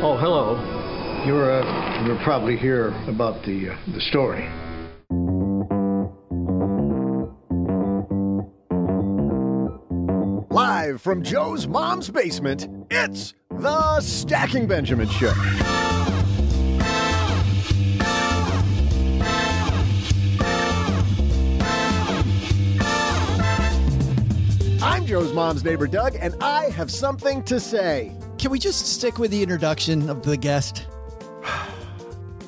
Oh, hello. You're uh, you're probably here about the uh, the story. Live from Joe's mom's basement, it's the Stacking Benjamins Show. I'm Joe's mom's neighbor, Doug, and I have something to say. Can we just stick with the introduction of the guest?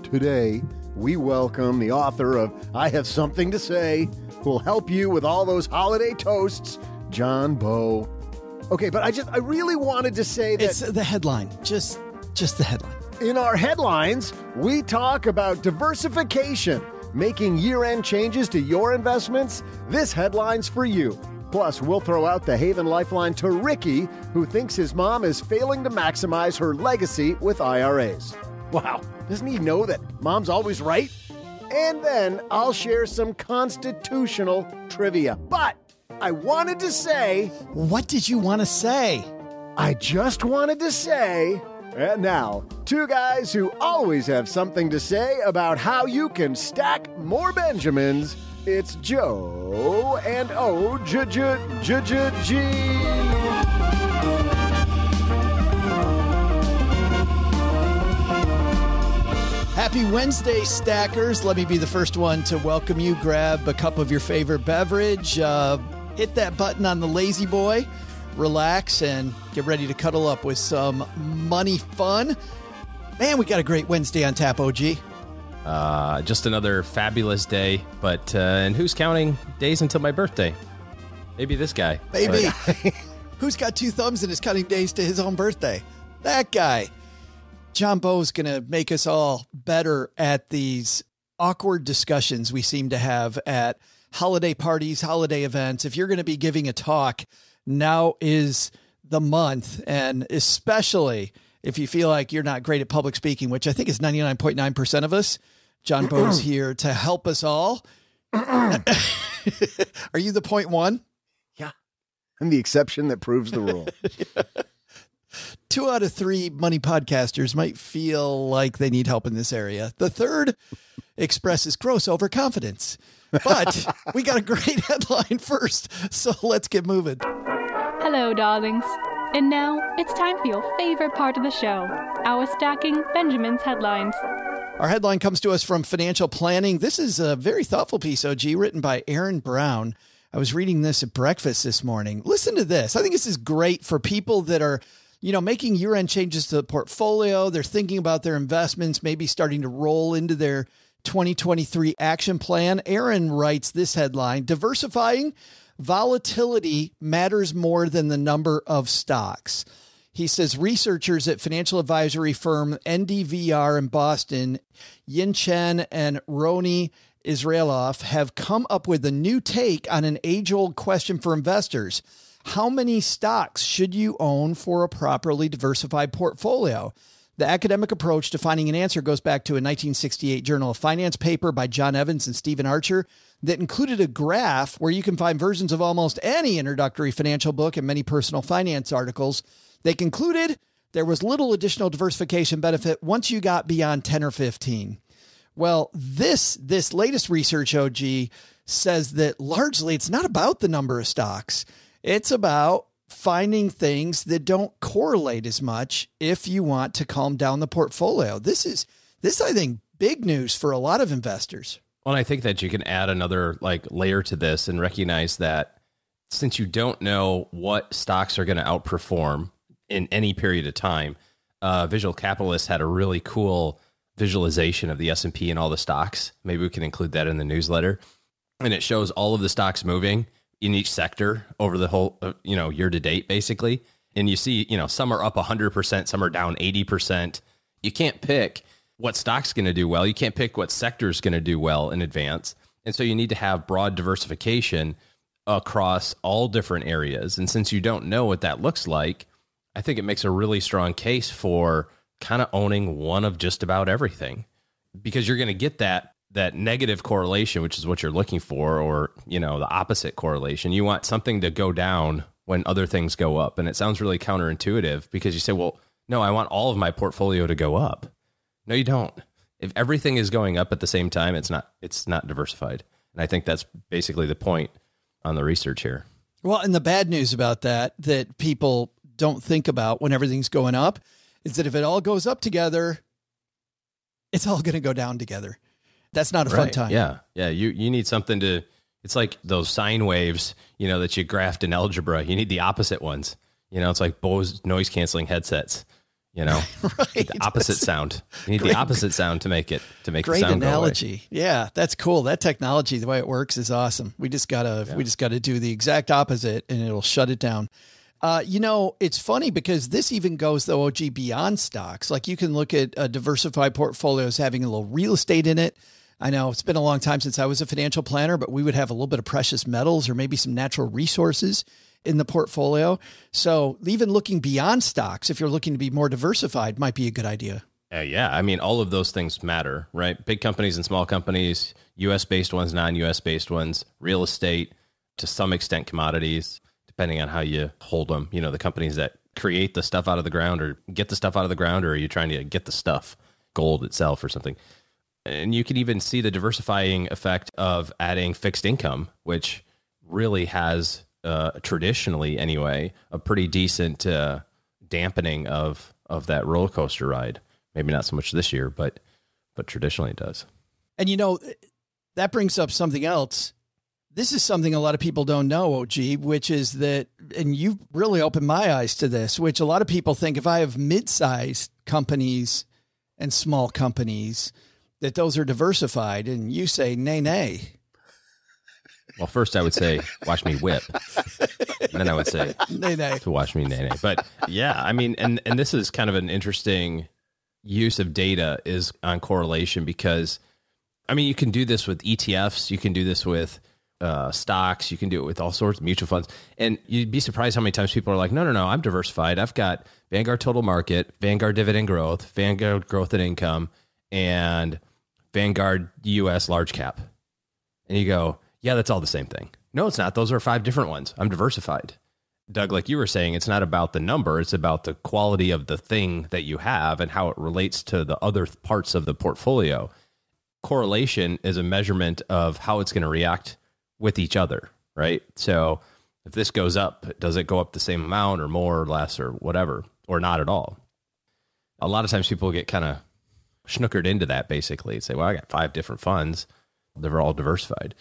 Today, we welcome the author of I Have Something to Say, who will help you with all those holiday toasts, John Bowe. Okay, but I just, I really wanted to say that. It's the headline. Just just the headline. In our headlines, we talk about diversification, making year end changes to your investments. This headline's for you. Plus, we'll throw out the Haven Lifeline to Ricky, who thinks his mom is failing to maximize her legacy with IRAs. Wow, doesn't he know that mom's always right? And then I'll share some constitutional trivia. But I wanted to say, What did you want to say? I just wanted to say, and now, two guys who always have something to say about how you can stack more Benjamins. It's Joe and O J J J J G. Happy Wednesday, stackers. Let me be the first one to welcome you. Grab a cup of your favorite beverage, uh, hit that button on the La-Z-Boy, relax, and get ready to cuddle up with some money fun. Man, we got a great Wednesday on tap, OG. Uh, just another fabulous day, but uh, and who's counting days until my birthday? Maybe this guy. Maybe. who's got two thumbs and is counting days to his own birthday? That guy. John Bowe's going to make us all better at these awkward discussions we seem to have at holiday parties, holiday events. If you're going to be giving a talk, now is the month. And especially if you feel like you're not great at public speaking, which I think is 99.9% of us, John Bowe's here to help us all. Are you the point one? Yeah, I'm the exception that proves the rule. two out of three money podcasters might feel like they need help in this area. The third expresses gross overconfidence. But we got a great headline first, so let's get moving. Hello, darlings. And now it's time for your favorite part of the show our stacking Benjamin's headlines. Our headline comes to us from Financial Planning. This is a very thoughtful piece, OG, written by Aaron Brown. I was reading this at breakfast this morning. Listen to this. I think this is great for people that are you know, making year end changes to the portfolio. They're thinking about their investments, maybe starting to roll into their 2023 action plan. Aaron writes this headline Diversifying volatility matters more than the number of stocks. He says researchers at financial advisory firm NDVR in Boston, Yin Chen and Roni Israelov, have come up with a new take on an age old question for investors. How many stocks should you own for a properly diversified portfolio? The academic approach to finding an answer goes back to a 1968 Journal of Finance paper by John Evans and Stephen Archer that included a graph where you can find versions of almost any introductory financial book and many personal finance articles. They concluded there was little additional diversification benefit once you got beyond 10 or 15. Well, this this latest research OG says that largely it's not about the number of stocks. It's about finding things that don't correlate as much if you want to calm down the portfolio. This is this I think big news for a lot of investors. Well, I think that you can add another like layer to this and recognize that since you don't know what stocks are going to outperform in any period of time, uh, Visual Capitalist had a really cool visualization of the S and P and all the stocks. Maybe we can include that in the newsletter, and it shows all of the stocks moving in each sector over the whole, uh, you know, year to date, basically. And you see, you know, some are up 100%, some are down 80%. You can't pick what stock's going to do well. You can't pick what sector's going to do well in advance. And so you need to have broad diversification across all different areas. And since you don't know what that looks like, I think it makes a really strong case for kind of owning one of just about everything because you're going to get that that negative correlation, which is what you're looking for, or you know the opposite correlation. You want something to go down when other things go up, and it sounds really counterintuitive because you say, well, No, I want all of my portfolio to go up. No, you don't. If everything is going up at the same time, it's not it's not diversified. And I think that's basically the point on the research here. Well, and the bad news about that that people don't think about when everything's going up is that if it all goes up together, it's all going to go down together. That's not a fun time. Yeah. Yeah, you you need something to it's like those sine waves, you know, that you graphed in algebra. You need the opposite ones. You know, it's like Bose noise canceling headsets. You know, right. the opposite sound. You need Great. the opposite sound to make it to make Great the sound analogy. Yeah, that's cool. That technology, the way it works, is awesome. We just gotta we just gotta do the exact opposite, and it'll shut it down. Uh, you know, it's funny because this even goes though OG beyond stocks. Like you can look at uh, diversified portfolios having a little real estate in it. I know it's been a long time since I was a financial planner, but we would have a little bit of precious metals or maybe some natural resources in the portfolio. So even looking beyond stocks, if you're looking to be more diversified, might be a good idea. Uh, yeah, I mean, all of those things matter, right? Big companies and small companies, U.S. based ones, non-U.S. based ones, real estate, to some extent, commodities, depending on how you hold them. You know, the companies that create the stuff out of the ground or get the stuff out of the ground, or are you trying to get the stuff, gold itself, or something? And you can even see the diversifying effect of adding fixed income, which really has uh, traditionally, anyway, a pretty decent uh, dampening of of that roller coaster ride. Maybe not so much this year, but but traditionally it does. And you know, that brings up something else. This is something a lot of people don't know, OG, which is that, and you've really opened my eyes to this, which a lot of people think if I have mid sized companies and small companies, that those are diversified. And you say, nay, nay. Well, first I would say watch me whip, and then I would say Nay, nay. to watch me nay nay. But yeah, I mean, and and this is kind of an interesting use of data is on correlation because, I mean, you can do this with ETFs, you can do this with uh, stocks, you can do it with all sorts of mutual funds, and you'd be surprised how many times people are like, no, no, no, I'm diversified. I've got Vanguard Total Market, Vanguard Dividend Growth, Vanguard Growth and Income, and Vanguard US Large Cap, and you go, yeah, that's all the same thing. No, it's not. Those are five different ones. I'm diversified. Doug, like you were saying, it's not about the number, it's about the quality of the thing that you have and how it relates to the other parts of the portfolio. Correlation is a measurement of how it's going to react with each other, right? So if this goes up, does it go up the same amount or more or less or whatever, or not at all? A lot of times people get kind of snookered into that basically. and Say, well, I got five different funds, they're all diversified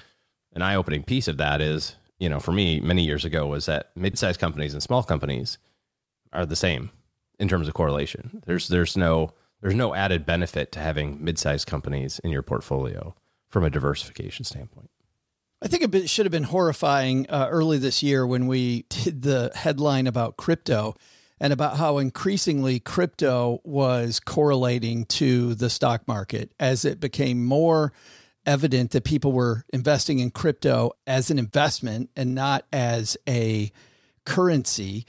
an eye opening piece of that is, you know, for me many years ago was that mid sized companies and small companies are the same in terms of correlation. There's there's no there's no added benefit to having mid sized companies in your portfolio from a diversification standpoint. I think it should have been horrifying uh, early this year when we did the headline about crypto and about how increasingly crypto was correlating to the stock market as it became more evident that people were investing in crypto as an investment and not as a currency.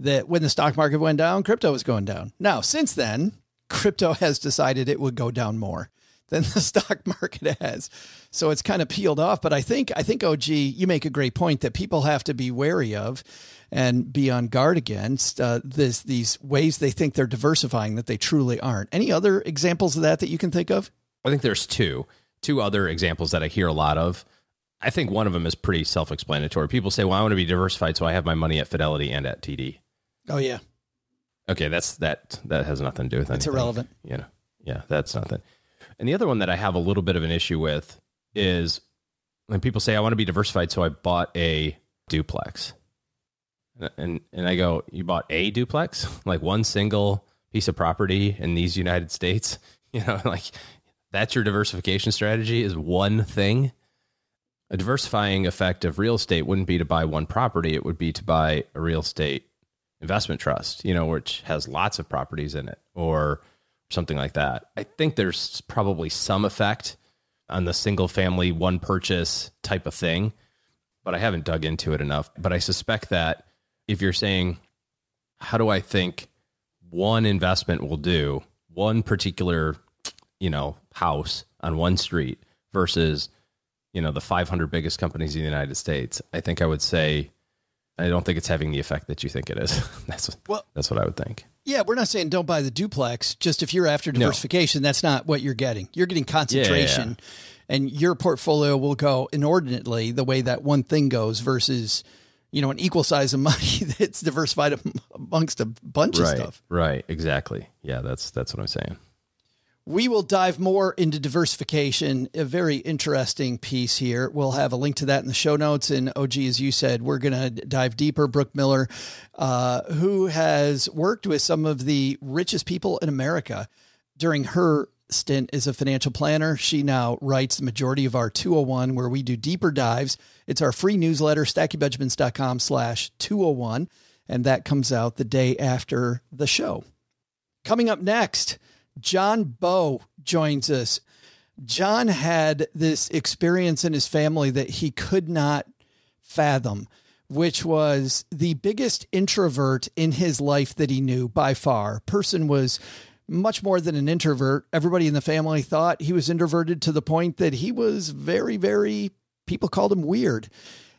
That when the stock market went down, crypto was going down. Now, since then, crypto has decided it would go down more than the stock market has. So it's kind of peeled off. But I think I think OG, you make a great point that people have to be wary of and be on guard against uh, this these ways they think they're diversifying that they truly aren't. Any other examples of that that you can think of? I think there's two two other examples that I hear a lot of. I think one of them is pretty self-explanatory. People say, "Well, I want to be diversified, so I have my money at Fidelity and at TD." Oh yeah, Okay, that's that. That has nothing to do with anything. It's irrelevant. You know, yeah, that's nothing. And the other one that I have a little bit of an issue with is when people say, "I want to be diversified," so I bought a duplex, and and I go, "You bought a duplex, like one single piece of property in these United States?" You know, like that's your diversification strategy is one thing. A diversifying effect of real estate wouldn't be to buy one property; it would be to buy a real estate investment trust, you know, which has lots of properties in it or something like that. I think there's probably some effect on the single family one purchase type of thing, but I haven't dug into it enough. But I suspect that if you're saying, how do I think one investment will do, one particular, you know, house on one street versus, you know, the 500 biggest companies in the United States, I think I would say I don't think it's having the effect that you think it is. that's Well- that's what I would think. Yeah, we're not saying don't buy the duplex. Just if you're after diversification, that's not what you're getting. You're getting concentration, and your portfolio will go inordinately the way that one thing goes versus, you know, an equal size of money that's diversified amongst a bunch of stuff. Right. Exactly. Yeah. That's that's what I'm saying. We will dive more into diversification, a very interesting piece here. We'll have a link to that in the show notes. And OG, as you said, we're going to dive deeper. Brooke Miller, uh, who has worked with some of the richest people in America during her stint as a financial planner. She now writes the majority of our 201, where we do deeper dives. It's our free newsletter, stackingbenjamins.com slash 201. And that comes out the day after the show. Coming up next, John Bowe joins us. John had this experience in his family that he could not fathom, which was the biggest introvert in his life that he knew by far. Person was much more than an introvert. Everybody in the family thought he was introverted to the point that he was very, very, people called him weird.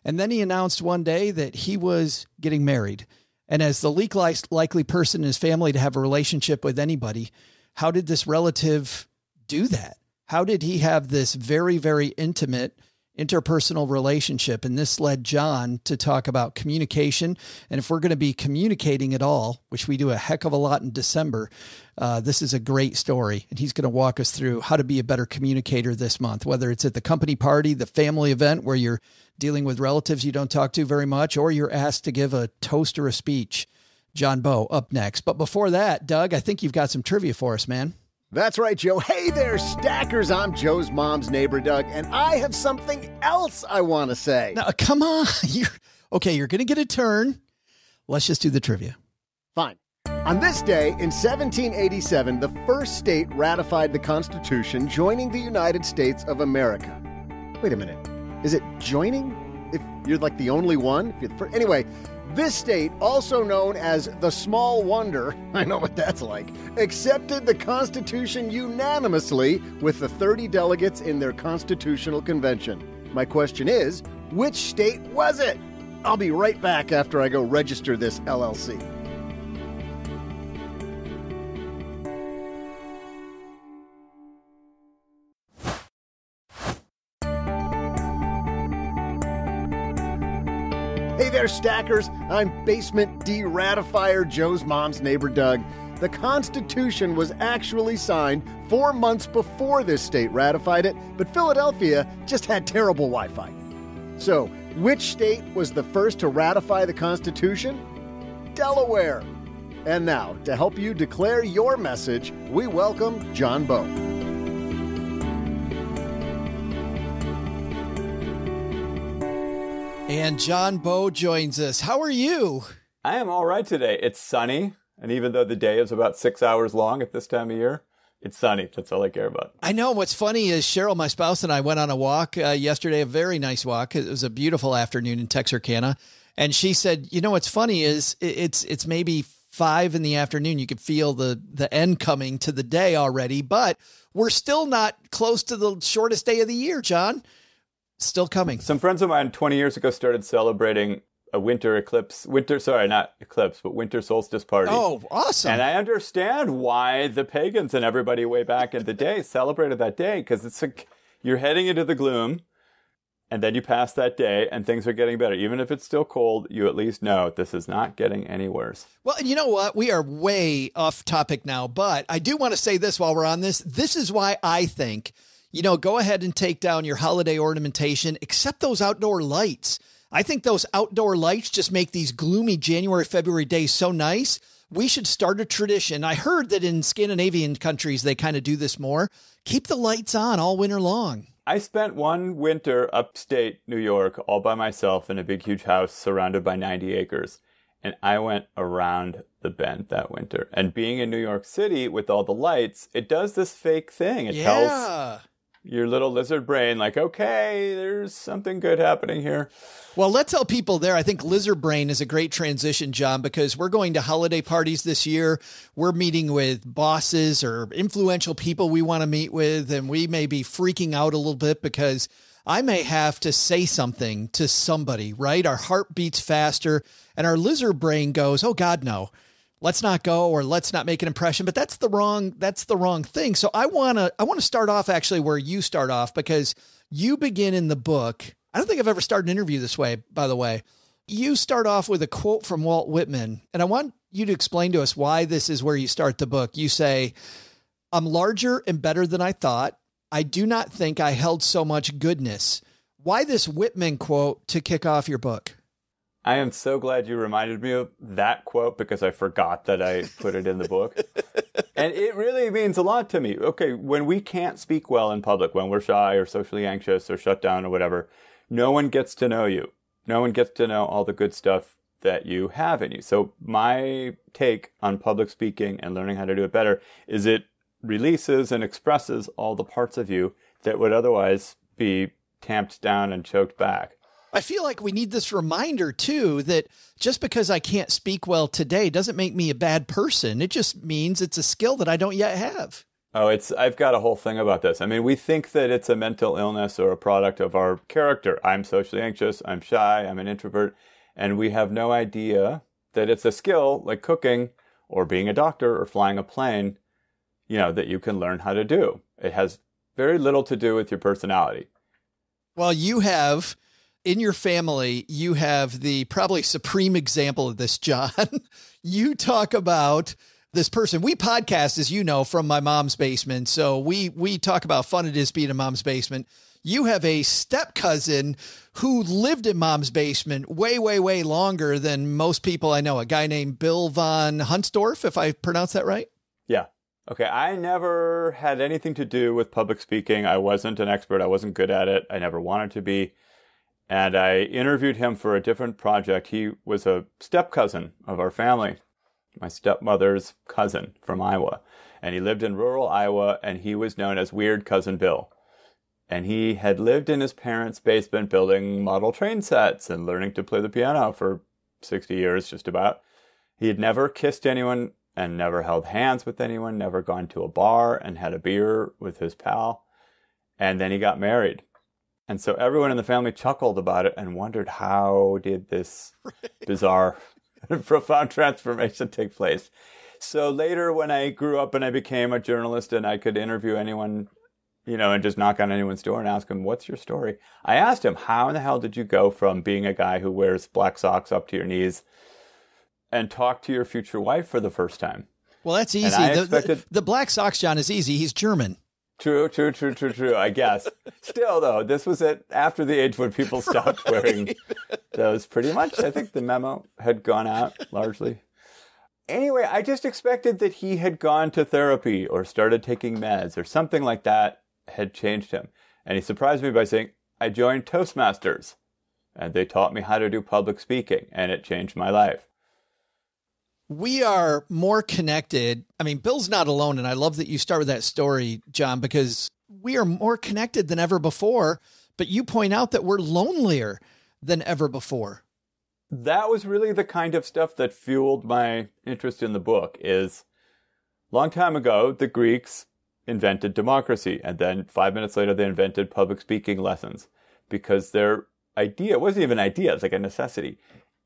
And then he announced one day that he was getting married. And as the least likely person in his family to have a relationship with anybody, how did this relative do that? How did he have this very, very intimate interpersonal relationship? And this led John to talk about communication. And if we're going to be communicating at all, which we do a heck of a lot in December, uh, this is a great story. And he's going to walk us through how to be a better communicator this month, whether it's at the company party, the family event where you're dealing with relatives you don't talk to very much, or you're asked to give a toast or a speech. John Bowe up next. But before that, Doug, I think you've got some trivia for us, man. That's right, Joe. Hey there, stackers. I'm Joe's mom's neighbor, Doug, and I have something else I want to say. Now, come on. You're okay. You're going to get a turn. Let's just do the trivia. Fine. On this day in 1787, the first state ratified the Constitution, joining the United States of America. Wait a minute. Is it joining? If you're like the only one? If you're the first, anyway, this state, also known as the Small Wonder, I know what that's like, accepted the Constitution unanimously with the 30 delegates in their constitutional convention. My question is, which state was it? I'll be right back after I go register this LLC. Stackers. I'm Basement D Ratifier, Joe's mom's neighbor, Doug. The Constitution was actually signed four months before this state ratified it, but Philadelphia just had terrible Wi Fi. So, which state was the first to ratify the Constitution? Delaware. And now, to help you declare your message, we welcome John Bowe. And John Bowe joins us. How are you? I am all right today. It's sunny, and even though the day is about six hours long at this time of year, it's sunny. That's all I care about. I know what's funny is Cheryl, my spouse, and I went on a walk uh, yesterday, a very nice walk. It was a beautiful afternoon in Texarkana. And she said, you know, what's funny is it's, it's maybe five in the afternoon. You could feel the, the end coming to the day already, but we're still not close to the shortest day of the year, John. Still coming. Some friends of mine 20 years ago started celebrating a winter eclipse, winter, sorry, not eclipse, but winter solstice party. Oh, awesome. And I understand why the pagans and everybody way back in the day celebrated that day because it's like you're heading into the gloom and then you pass that day and things are getting better. Even if it's still cold, you at least know this is not getting any worse. Well, and you know what? We are way off topic now, but I do want to say this while we're on this. This is why I think, you know, go ahead and take down your holiday ornamentation, except those outdoor lights. I think those outdoor lights just make these gloomy January, February days so nice. We should start a tradition. I heard that in Scandinavian countries, they kind of do this more. Keep the lights on all winter long. I spent one winter upstate New York all by myself in a big, huge house surrounded by 90 acres. And I went around the bend that winter. And being in New York City with all the lights, it does this fake thing. It tells yeah. Your little lizard brain, like, okay, there's something good happening here. Well, let's tell people there. I think Lizard Brain is a great transition, John, because we're going to holiday parties this year. We're meeting with bosses or influential people we want to meet with, and we may be freaking out a little bit because I may have to say something to somebody, right? Our heart beats faster and our lizard brain goes, "Oh god, no." Let's not go or let's not make an impression, but that's the wrong that's the wrong thing. So I want to I want to start off actually where you start off because you begin in the book. I don't think I've ever started an interview this way, by the way. You start off with a quote from Walt Whitman, and I want you to explain to us why this is where you start the book. You say, I'm larger and better than I thought. I do not think I held so much goodness. Why this Whitman quote to kick off your book? I am so glad you reminded me of that quote because I forgot that I put it in the book. and it really means a lot to me. Okay, when we can't speak well in public, when we're shy or socially anxious or shut down or whatever, no one gets to know you. No one gets to know all the good stuff that you have in you. So my take on public speaking and learning how to do it better is it releases and expresses all the parts of you that would otherwise be tamped down and choked back. I feel like we need this reminder too that just because I can't speak well today doesn't make me a bad person. It just means it's a skill that I don't yet have. Oh, it's I've got a whole thing about this. I mean, we think that it's a mental illness or a product of our character. I'm socially anxious, I'm shy, I'm an introvert, and we have no idea that it's a skill like cooking or being a doctor or flying a plane, you know, that you can learn how to do. It has very little to do with your personality. Well, you have in your family, you have the probably supreme example of this, John. you talk about this person. We podcast, as you know, from my mom's basement. So we we talk about fun it is being in mom's basement. You have a step cousin who lived in mom's basement way, way, way longer than most people I know. A guy named Bill von Huntsdorf, if I pronounce that right. Yeah. Okay. I never had anything to do with public speaking. I wasn't an expert. I wasn't good at it. I never wanted to be and I interviewed him for a different project. He was a step cousin of our family, my stepmother's cousin from Iowa. And he lived in rural Iowa, and he was known as Weird Cousin Bill. And he had lived in his parents' basement building model train sets and learning to play the piano for 60 years, just about. He had never kissed anyone and never held hands with anyone, never gone to a bar and had a beer with his pal. And then he got married and so everyone in the family chuckled about it and wondered how did this right. bizarre profound transformation take place. So later when I grew up and I became a journalist and I could interview anyone, you know, and just knock on anyone's door and ask them, "What's your story?" I asked him, "How in the hell did you go from being a guy who wears black socks up to your knees and talk to your future wife for the first time?" Well, that's easy. The, expected- the, the black socks, John, is easy. He's German. True, true, true, true, true. I guess. Still, though, this was it after the age when people stopped right. wearing those. Pretty much, I think the memo had gone out largely. Anyway, I just expected that he had gone to therapy or started taking meds or something like that had changed him. And he surprised me by saying, "I joined Toastmasters, and they taught me how to do public speaking, and it changed my life." We are more connected. I mean, Bill's not alone. And I love that you start with that story, John, because we are more connected than ever before. But you point out that we're lonelier than ever before. That was really the kind of stuff that fueled my interest in the book is long time ago, the Greeks invented democracy. And then five minutes later, they invented public speaking lessons because their idea wasn't even an idea. It's like a necessity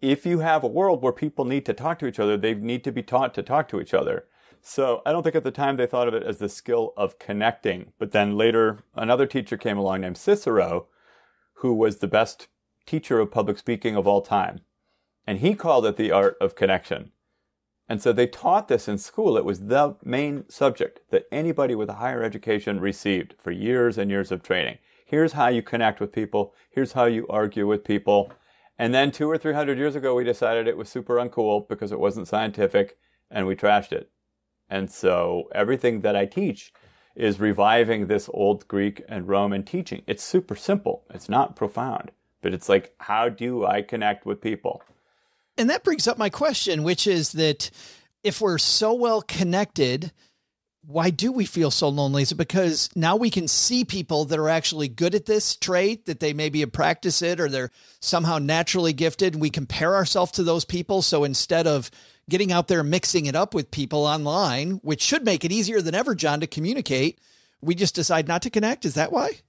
if you have a world where people need to talk to each other, they need to be taught to talk to each other. So I don't think at the time they thought of it as the skill of connecting. But then later, another teacher came along named Cicero, who was the best teacher of public speaking of all time. And he called it the art of connection. And so they taught this in school. It was the main subject that anybody with a higher education received for years and years of training. Here's how you connect with people. Here's how you argue with people. And then two or three hundred years ago, we decided it was super uncool because it wasn't scientific and we trashed it. And so everything that I teach is reviving this old Greek and Roman teaching. It's super simple. It's not profound, but it's like, how do I connect with people? And that brings up my question, which is that if we're so well connected, why do we feel so lonely? Is it because now we can see people that are actually good at this trait, that they maybe have practiced it or they're somehow naturally gifted, and we compare ourselves to those people. So instead of getting out there mixing it up with people online, which should make it easier than ever, John, to communicate, we just decide not to connect. Is that why?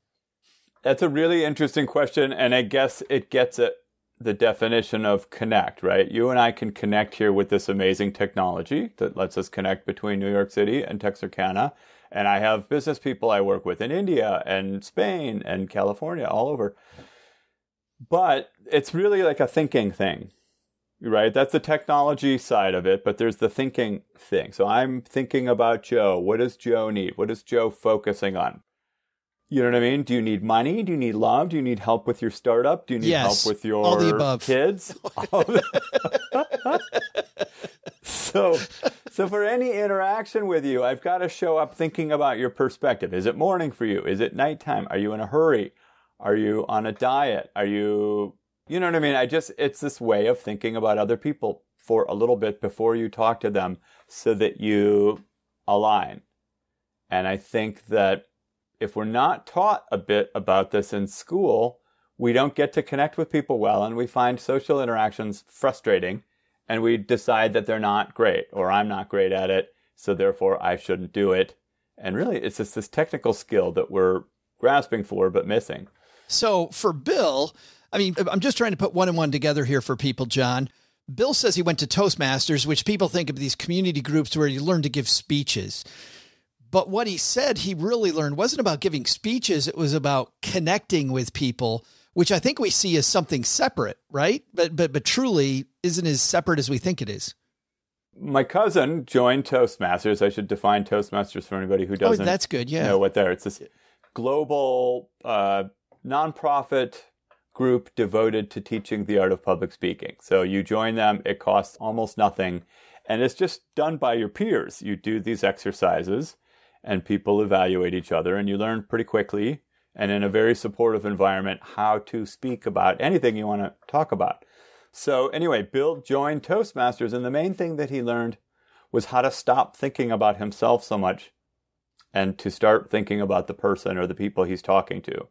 That's a really interesting question, and I guess it gets at the definition of connect, right? You and I can connect here with this amazing technology that lets us connect between New York City and Texarkana. And I have business people I work with in India and Spain and California, all over. But it's really like a thinking thing, right? That's the technology side of it, but there's the thinking thing. So I'm thinking about Joe. What does Joe need? What is Joe focusing on? You know what I mean? Do you need money? Do you need love? Do you need help with your startup? Do you need Yes, help with your all the above. kids? So, so for any interaction with you, I've got to show up thinking about your perspective. Is it morning for you? Is it nighttime? Are you in a hurry? Are you on a diet? Are you, you know what I mean? I just, it's this way of thinking about other people for a little bit before you talk to them so that you align. And I think that if we're not taught a bit about this in school, we don't get to connect with people well and we find social interactions frustrating and we decide that they're not great or I'm not great at it, so therefore I shouldn't do it. And really, it's just this technical skill that we're grasping for but missing. So for Bill, I mean, I'm just trying to put one and one together here for people, John. Bill says he went to Toastmasters, which people think of these community groups where you learn to give speeches. But what he said he really learned wasn't about giving speeches, it was about connecting with people, which I think we see as something separate, right? But but but truly isn't as separate as we think it is. My cousin joined Toastmasters. I should define Toastmasters for anybody who Oh, doesn't Oh, that's good. Yeah. know what they're. It's this global uh, nonprofit group devoted to teaching the art of public speaking. So you join them, it costs almost nothing, and it's just done by your peers. You do these exercises, and people evaluate each other, and you learn pretty quickly and in a very supportive environment how to speak about anything you want to talk about. So, anyway, Bill joined Toastmasters, and the main thing that he learned was how to stop thinking about himself so much and to start thinking about the person or the people he's talking to.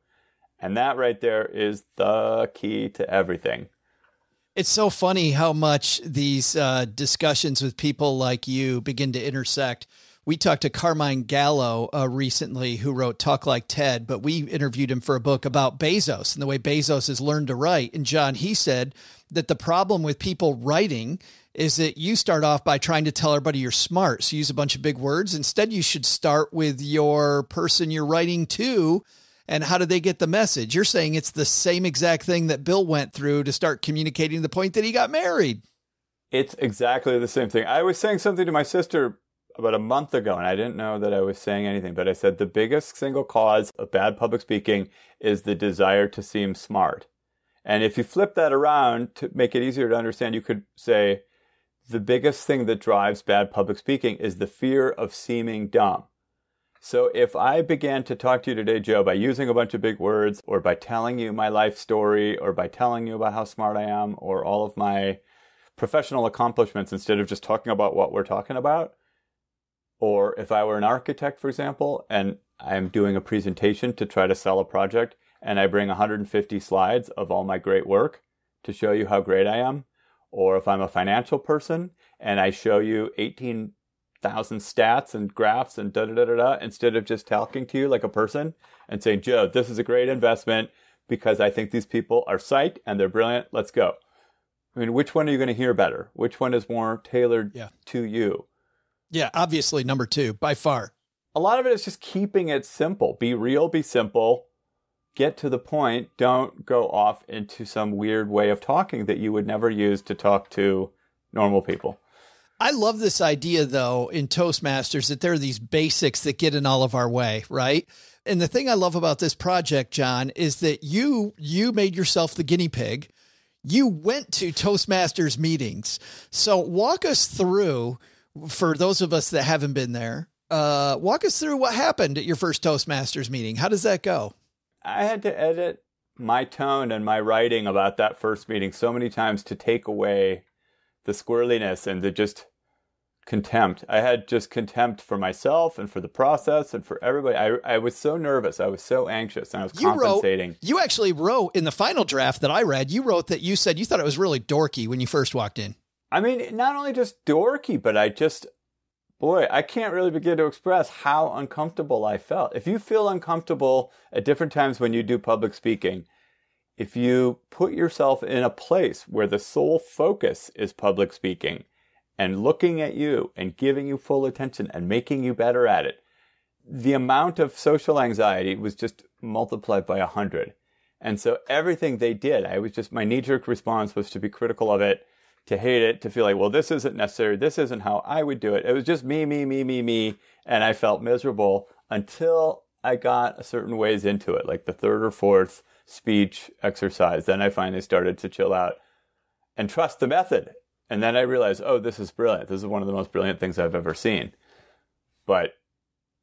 And that right there is the key to everything. It's so funny how much these uh, discussions with people like you begin to intersect. We talked to Carmine Gallo uh, recently, who wrote Talk Like Ted, but we interviewed him for a book about Bezos and the way Bezos has learned to write. And John, he said that the problem with people writing is that you start off by trying to tell everybody you're smart. So you use a bunch of big words. Instead, you should start with your person you're writing to and how do they get the message? You're saying it's the same exact thing that Bill went through to start communicating the point that he got married. It's exactly the same thing. I was saying something to my sister about a month ago, and I didn't know that I was saying anything, but I said the biggest single cause of bad public speaking is the desire to seem smart. And if you flip that around to make it easier to understand, you could say the biggest thing that drives bad public speaking is the fear of seeming dumb. So if I began to talk to you today, Joe, by using a bunch of big words or by telling you my life story or by telling you about how smart I am or all of my professional accomplishments instead of just talking about what we're talking about, or if I were an architect, for example, and I'm doing a presentation to try to sell a project and I bring 150 slides of all my great work to show you how great I am, or if I'm a financial person and I show you 18 thousand stats and graphs and da da da da da instead of just talking to you like a person and saying, Joe, this is a great investment because I think these people are psyched and they're brilliant. Let's go. I mean, which one are you going to hear better? Which one is more tailored Yeah. to you? Yeah, obviously number two by far. A lot of it is just keeping it simple. Be real, be simple, get to the point. Don't go off into some weird way of talking that you would never use to talk to normal people. I love this idea though in Toastmasters that there are these basics that get in all of our way, right? And the thing I love about this project, John, is that you you made yourself the guinea pig. You went to Toastmasters meetings. So walk us through for those of us that haven't been there. Uh, walk us through what happened at your first Toastmasters meeting. How does that go? I had to edit my tone and my writing about that first meeting so many times to take away the squirreliness and the just contempt. I had just contempt for myself and for the process and for everybody. I, I was so nervous. I was so anxious and I was You wrote, compensating. you actually wrote in the final draft that I read, you wrote that you said you thought it was really dorky when you first walked in. I mean, not only just dorky, but I just boy, I can't really begin to express how uncomfortable I felt. If you feel uncomfortable at different times when you do public speaking, if you put yourself in a place where the sole focus is public speaking and looking at you and giving you full attention and making you better at it, the amount of social anxiety was just multiplied by a hundred. And so everything they did, I was just, my knee jerk response was to be critical of it, to hate it, to feel like, well, this isn't necessary. This isn't how I would do it. It was just me, me, me, me, me. And I felt miserable until I got a certain ways into it, like the third or fourth speech exercise. Then I finally started to chill out and trust the method. And then I realized, oh, this is brilliant. This is one of the most brilliant things I've ever seen. But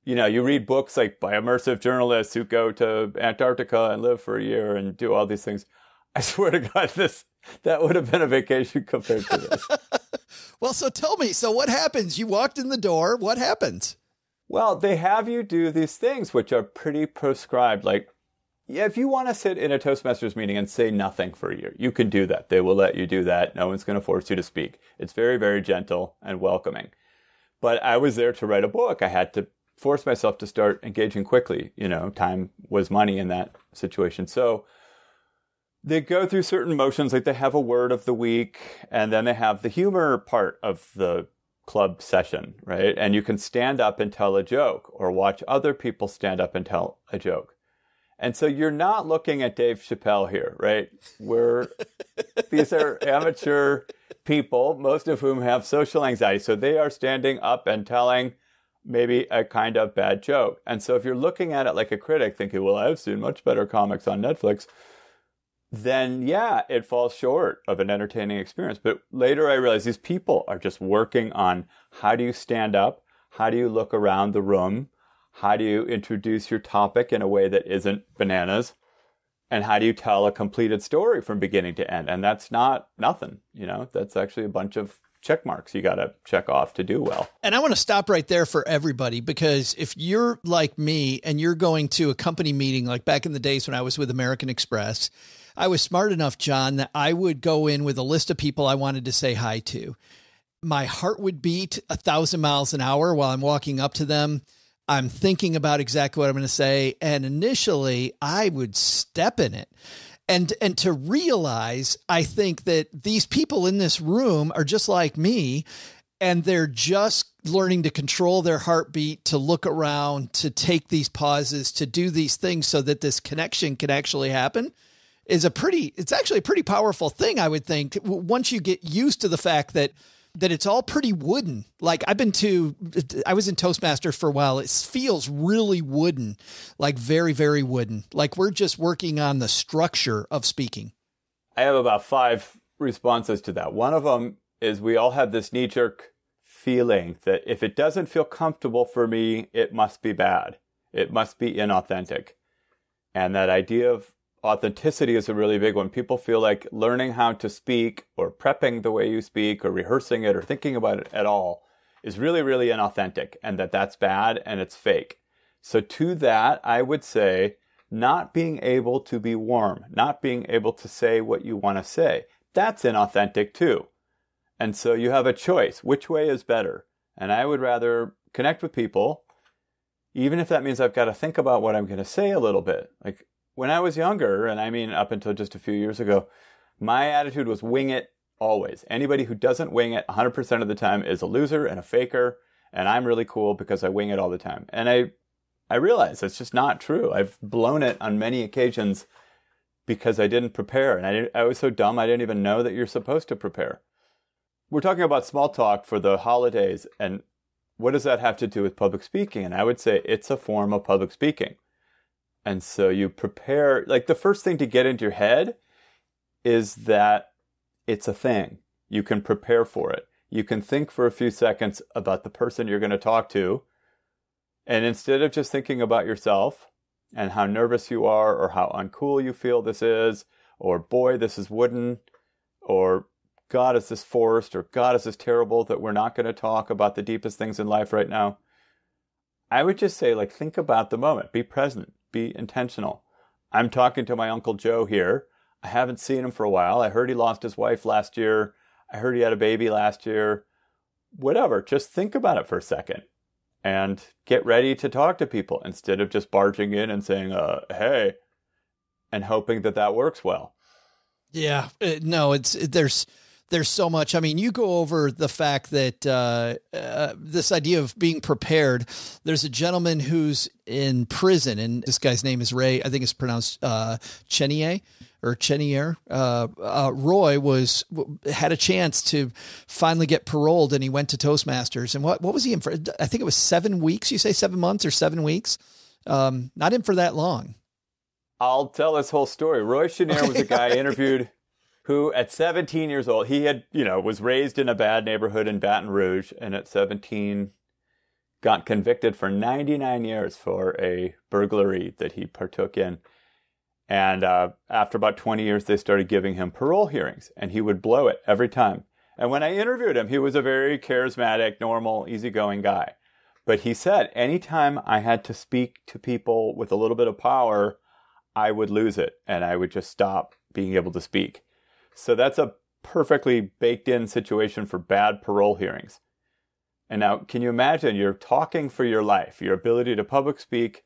you know, you read books like by immersive journalists who go to Antarctica and live for a year and do all these things. I swear to God, this that would have been a vacation compared to this. well, so tell me, so what happens? You walked in the door. What happens? Well, they have you do these things which are pretty prescribed. Like, yeah, if you want to sit in a Toastmasters meeting and say nothing for a year, you can do that. They will let you do that. No one's going to force you to speak. It's very, very gentle and welcoming. But I was there to write a book. I had to force myself to start engaging quickly. You know, time was money in that situation. So they go through certain motions, like they have a word of the week, and then they have the humor part of the club session, right? And you can stand up and tell a joke or watch other people stand up and tell a joke. And so you're not looking at Dave Chappelle here, right? We're these are amateur people, most of whom have social anxiety. So they are standing up and telling maybe a kind of bad joke. And so if you're looking at it like a critic, thinking, well, I've seen much better comics on Netflix, then yeah, it falls short of an entertaining experience. But later I realized these people are just working on how do you stand up? How do you look around the room? How do you introduce your topic in a way that isn't bananas? And how do you tell a completed story from beginning to end? And that's not nothing, you know, that's actually a bunch of check marks you got to check off to do well. And I want to stop right there for everybody because if you're like me and you're going to a company meeting, like back in the days when I was with American Express, I was smart enough, John, that I would go in with a list of people I wanted to say hi to. My heart would beat a thousand miles an hour while I'm walking up to them. I'm thinking about exactly what I'm going to say. And initially, I would step in it and and to realize i think that these people in this room are just like me and they're just learning to control their heartbeat to look around to take these pauses to do these things so that this connection can actually happen is a pretty it's actually a pretty powerful thing i would think once you get used to the fact that that it's all pretty wooden. Like I've been to, I was in Toastmasters for a while. It feels really wooden, like very, very wooden. Like we're just working on the structure of speaking. I have about five responses to that. One of them is we all have this knee jerk feeling that if it doesn't feel comfortable for me, it must be bad. It must be inauthentic. And that idea of authenticity is a really big one. People feel like learning how to speak or prepping the way you speak or rehearsing it or thinking about it at all is really, really inauthentic and that that's bad and it's fake. So to that, I would say not being able to be warm, not being able to say what you want to say, that's inauthentic too. And so you have a choice. Which way is better? And I would rather connect with people, even if that means I've got to think about what I'm going to say a little bit. Like, when I was younger, and I mean up until just a few years ago, my attitude was wing it always. Anybody who doesn't wing it 100% of the time is a loser and a faker, and I'm really cool because I wing it all the time. And I I realize it's just not true. I've blown it on many occasions because I didn't prepare, and I, I was so dumb I didn't even know that you're supposed to prepare. We're talking about small talk for the holidays, and what does that have to do with public speaking? And I would say it's a form of public speaking. And so you prepare, like the first thing to get into your head is that it's a thing. You can prepare for it. You can think for a few seconds about the person you're going to talk to. And instead of just thinking about yourself and how nervous you are or how uncool you feel this is, or boy, this is wooden, or God, is this forced, or God, is this terrible that we're not going to talk about the deepest things in life right now. I would just say, like, think about the moment, be present be intentional. I'm talking to my Uncle Joe here. I haven't seen him for a while. I heard he lost his wife last year. I heard he had a baby last year. whatever, just think about it for a second and get ready to talk to people instead of just barging in and saying, uh, hey, and hoping that that works well. Yeah, uh, no, it's there's there's so much. I mean, you go over the fact that uh, uh, this idea of being prepared. There's a gentleman who's in prison, and this guy's name is Ray. I think it's pronounced uh, Chenier or Chenier. Uh, uh, Roy was had a chance to finally get paroled, and he went to Toastmasters. And what what was he in for? I think it was seven weeks. You say seven months or seven weeks? Um, not in for that long. I'll tell this whole story. Roy Chenier was a guy I interviewed who at 17 years old, he had, you know, was raised in a bad neighborhood in Baton Rouge and at 17 got convicted for 99 years for a burglary that he partook in. And uh, after about 20 years, they started giving him parole hearings and he would blow it every time. And when I interviewed him, he was a very charismatic, normal, easygoing guy. But he said, anytime I had to speak to people with a little bit of power, I would lose it and I would just stop being able to speak. So that's a perfectly baked in situation for bad parole hearings. And now, can you imagine you're talking for your life? Your ability to public speak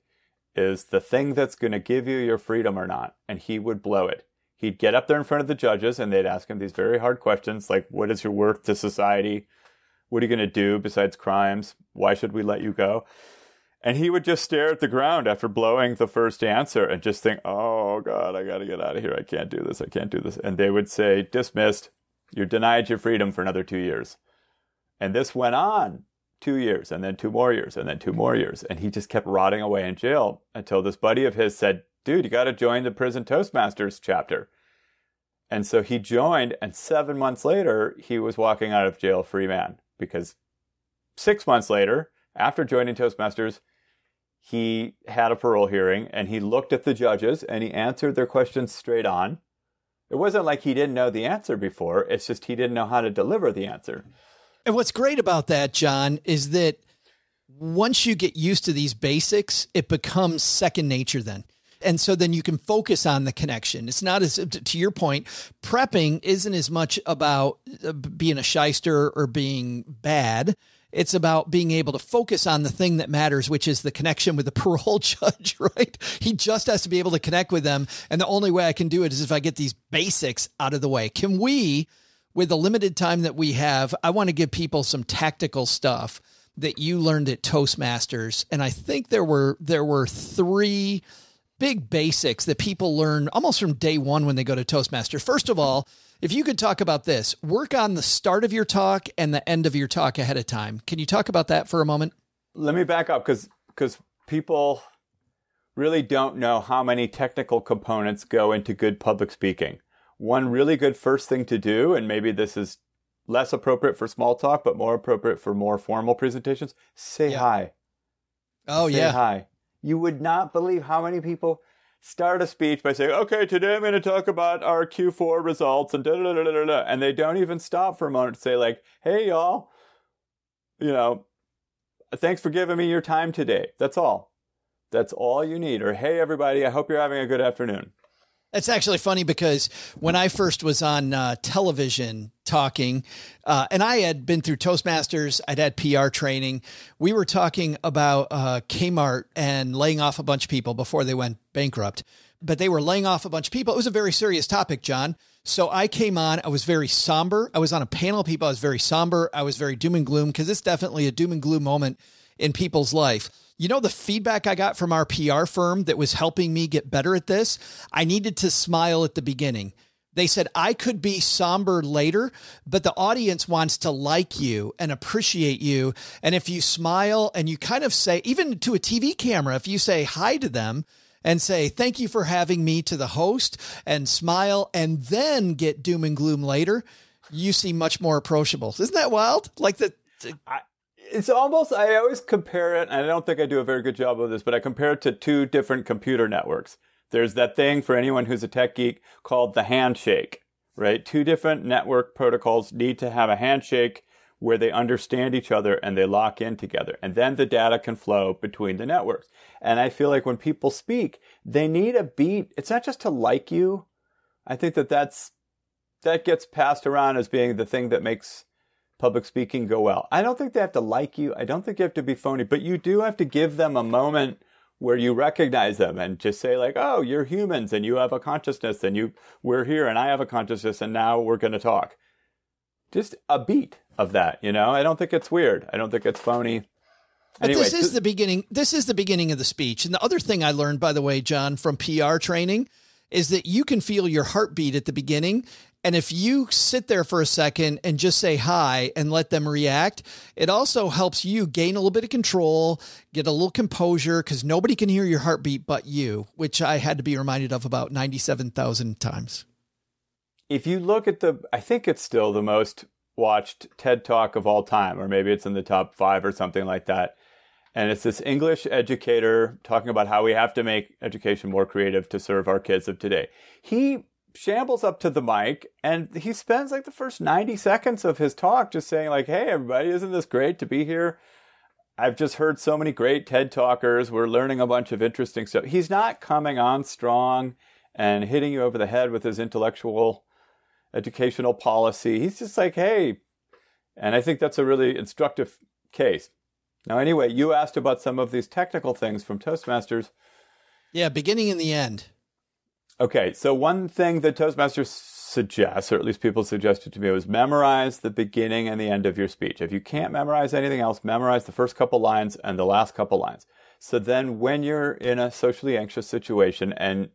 is the thing that's going to give you your freedom or not. And he would blow it. He'd get up there in front of the judges and they'd ask him these very hard questions like, What is your worth to society? What are you going to do besides crimes? Why should we let you go? And he would just stare at the ground after blowing the first answer and just think, oh, God, I got to get out of here. I can't do this. I can't do this. And they would say, dismissed. You're denied your freedom for another two years. And this went on two years and then two more years and then two more years. And he just kept rotting away in jail until this buddy of his said, dude, you got to join the prison Toastmasters chapter. And so he joined. And seven months later, he was walking out of jail free man because six months later, after joining Toastmasters, he had a parole hearing and he looked at the judges and he answered their questions straight on. It wasn't like he didn't know the answer before, it's just he didn't know how to deliver the answer. And what's great about that, John, is that once you get used to these basics, it becomes second nature then. And so then you can focus on the connection. It's not as, to your point, prepping isn't as much about uh, being a shyster or being bad it's about being able to focus on the thing that matters, which is the connection with the parole judge, right? He just has to be able to connect with them. And the only way I can do it is if I get these basics out of the way. Can we, with the limited time that we have, I want to give people some tactical stuff that you learned at Toastmasters. And I think there were there were three big basics that people learn almost from day one when they go to Toastmasters. First of all, if you could talk about this, work on the start of your talk and the end of your talk ahead of time. Can you talk about that for a moment? Let me back up because because people really don't know how many technical components go into good public speaking. One really good first thing to do, and maybe this is less appropriate for small talk, but more appropriate for more formal presentations, say yeah. hi. Oh, say yeah. hi. You would not believe how many people start a speech by saying, okay, today I'm going to talk about our Q4 results and da da da da da. And they don't even stop for a moment to say, like, hey, y'all, you know, thanks for giving me your time today. That's all. That's all you need. Or, hey, everybody, I hope you're having a good afternoon. It's actually funny because when I first was on uh, television talking, uh, and I had been through Toastmasters, I'd had PR training. We were talking about uh, Kmart and laying off a bunch of people before they went bankrupt, but they were laying off a bunch of people. It was a very serious topic, John. So I came on, I was very somber. I was on a panel of people, I was very somber. I was very doom and gloom because it's definitely a doom and gloom moment in people's life. You know, the feedback I got from our PR firm that was helping me get better at this, I needed to smile at the beginning. They said, I could be somber later, but the audience wants to like you and appreciate you. And if you smile and you kind of say, even to a TV camera, if you say hi to them and say, Thank you for having me to the host and smile and then get doom and gloom later, you seem much more approachable. Isn't that wild? Like the. I, it's almost I always compare it, and I don't think I do a very good job of this, but I compare it to two different computer networks. There's that thing for anyone who's a tech geek called the handshake, right? Two different network protocols need to have a handshake where they understand each other and they lock in together. And then the data can flow between the networks. And I feel like when people speak, they need a beat. It's not just to like you. I think that that's, that gets passed around as being the thing that makes public speaking go well. I don't think they have to like you. I don't think you have to be phony, but you do have to give them a moment where you recognize them and just say like, "Oh, you're humans and you have a consciousness and you we're here and I have a consciousness and now we're going to talk." Just a beat of that, you know? I don't think it's weird. I don't think it's phony. But Anyway, this is the beginning. This is the beginning of the speech. And the other thing I learned, by the way, John, from PR training, is that you can feel your heartbeat at the beginning. And if you sit there for a second and just say hi and let them react, it also helps you gain a little bit of control, get a little composure, because nobody can hear your heartbeat but you, which I had to be reminded of about 97,000 times. if you look at the, I think it's still the most watched TED Talk of all time, or maybe it's in the top five or something like that. And it's this English educator talking about how we have to make education more creative to serve our kids of today. He shambles up to the mic and he spends like the first 90 seconds of his talk just saying like, Hey, everybody, isn't this great to be here? I've just heard so many great TED talkers. We're learning a bunch of interesting stuff. He's not coming on strong and hitting you over the head with his intellectual educational policy. He's just like, hey, and I think that's a really instructive case. Now, anyway, you asked about some of these technical things from Toastmasters. Yeah, beginning and the end. Okay, so one thing that Toastmasters suggests, or at least people suggested to me, was memorize the beginning and the end of your speech. If you can't memorize anything else, memorize the first couple lines and the last couple lines. So then when you're in a socially anxious situation and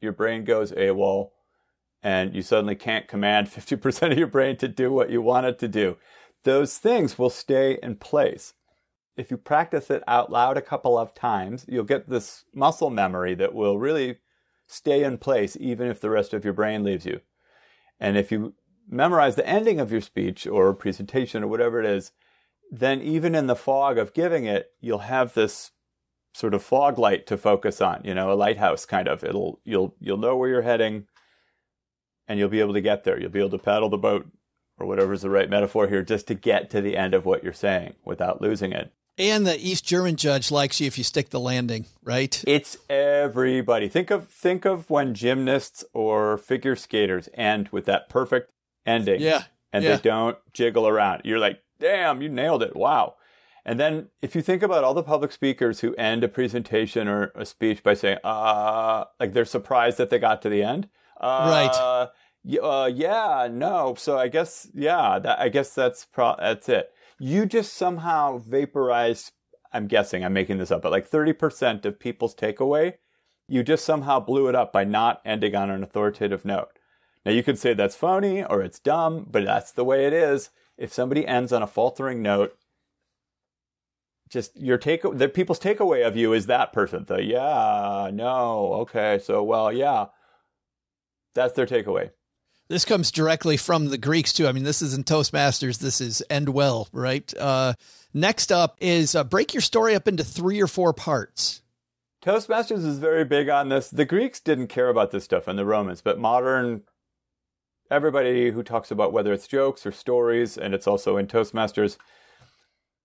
your brain goes AWOL and you suddenly can't command 50% of your brain to do what you want it to do, those things will stay in place. If you practice it out loud a couple of times, you'll get this muscle memory that will really stay in place even if the rest of your brain leaves you. And if you memorize the ending of your speech or presentation or whatever it is, then even in the fog of giving it, you'll have this sort of fog light to focus on, you know, a lighthouse kind of. It'll you'll you'll know where you're heading and you'll be able to get there. You'll be able to paddle the boat or whatever's the right metaphor here just to get to the end of what you're saying without losing it. And the East German judge likes you if you stick the landing, right? It's everybody. Think of think of when gymnasts or figure skaters end with that perfect ending. Yeah. And yeah. they don't jiggle around. You're like, damn, you nailed it. Wow. And then if you think about all the public speakers who end a presentation or a speech by saying, uh, like they're surprised that they got to the end. Uh, Right. Uh, yeah, no. So I guess, yeah, that, I guess that's pro- that's it. You just somehow vaporize. I'm guessing, I'm making this up, but like 30% of people's takeaway, you just somehow blew it up by not ending on an authoritative note. Now you could say that's phony or it's dumb, but that's the way it is. If somebody ends on a faltering note, just your take the people's takeaway of you is that person. The yeah, no, okay, so well, yeah. That's their takeaway. This comes directly from the Greeks too. I mean, this isn't Toastmasters. This is End Well, right? Uh, next up is uh, break your story up into three or four parts. Toastmasters is very big on this. The Greeks didn't care about this stuff and the Romans, but modern everybody who talks about whether it's jokes or stories, and it's also in Toastmasters,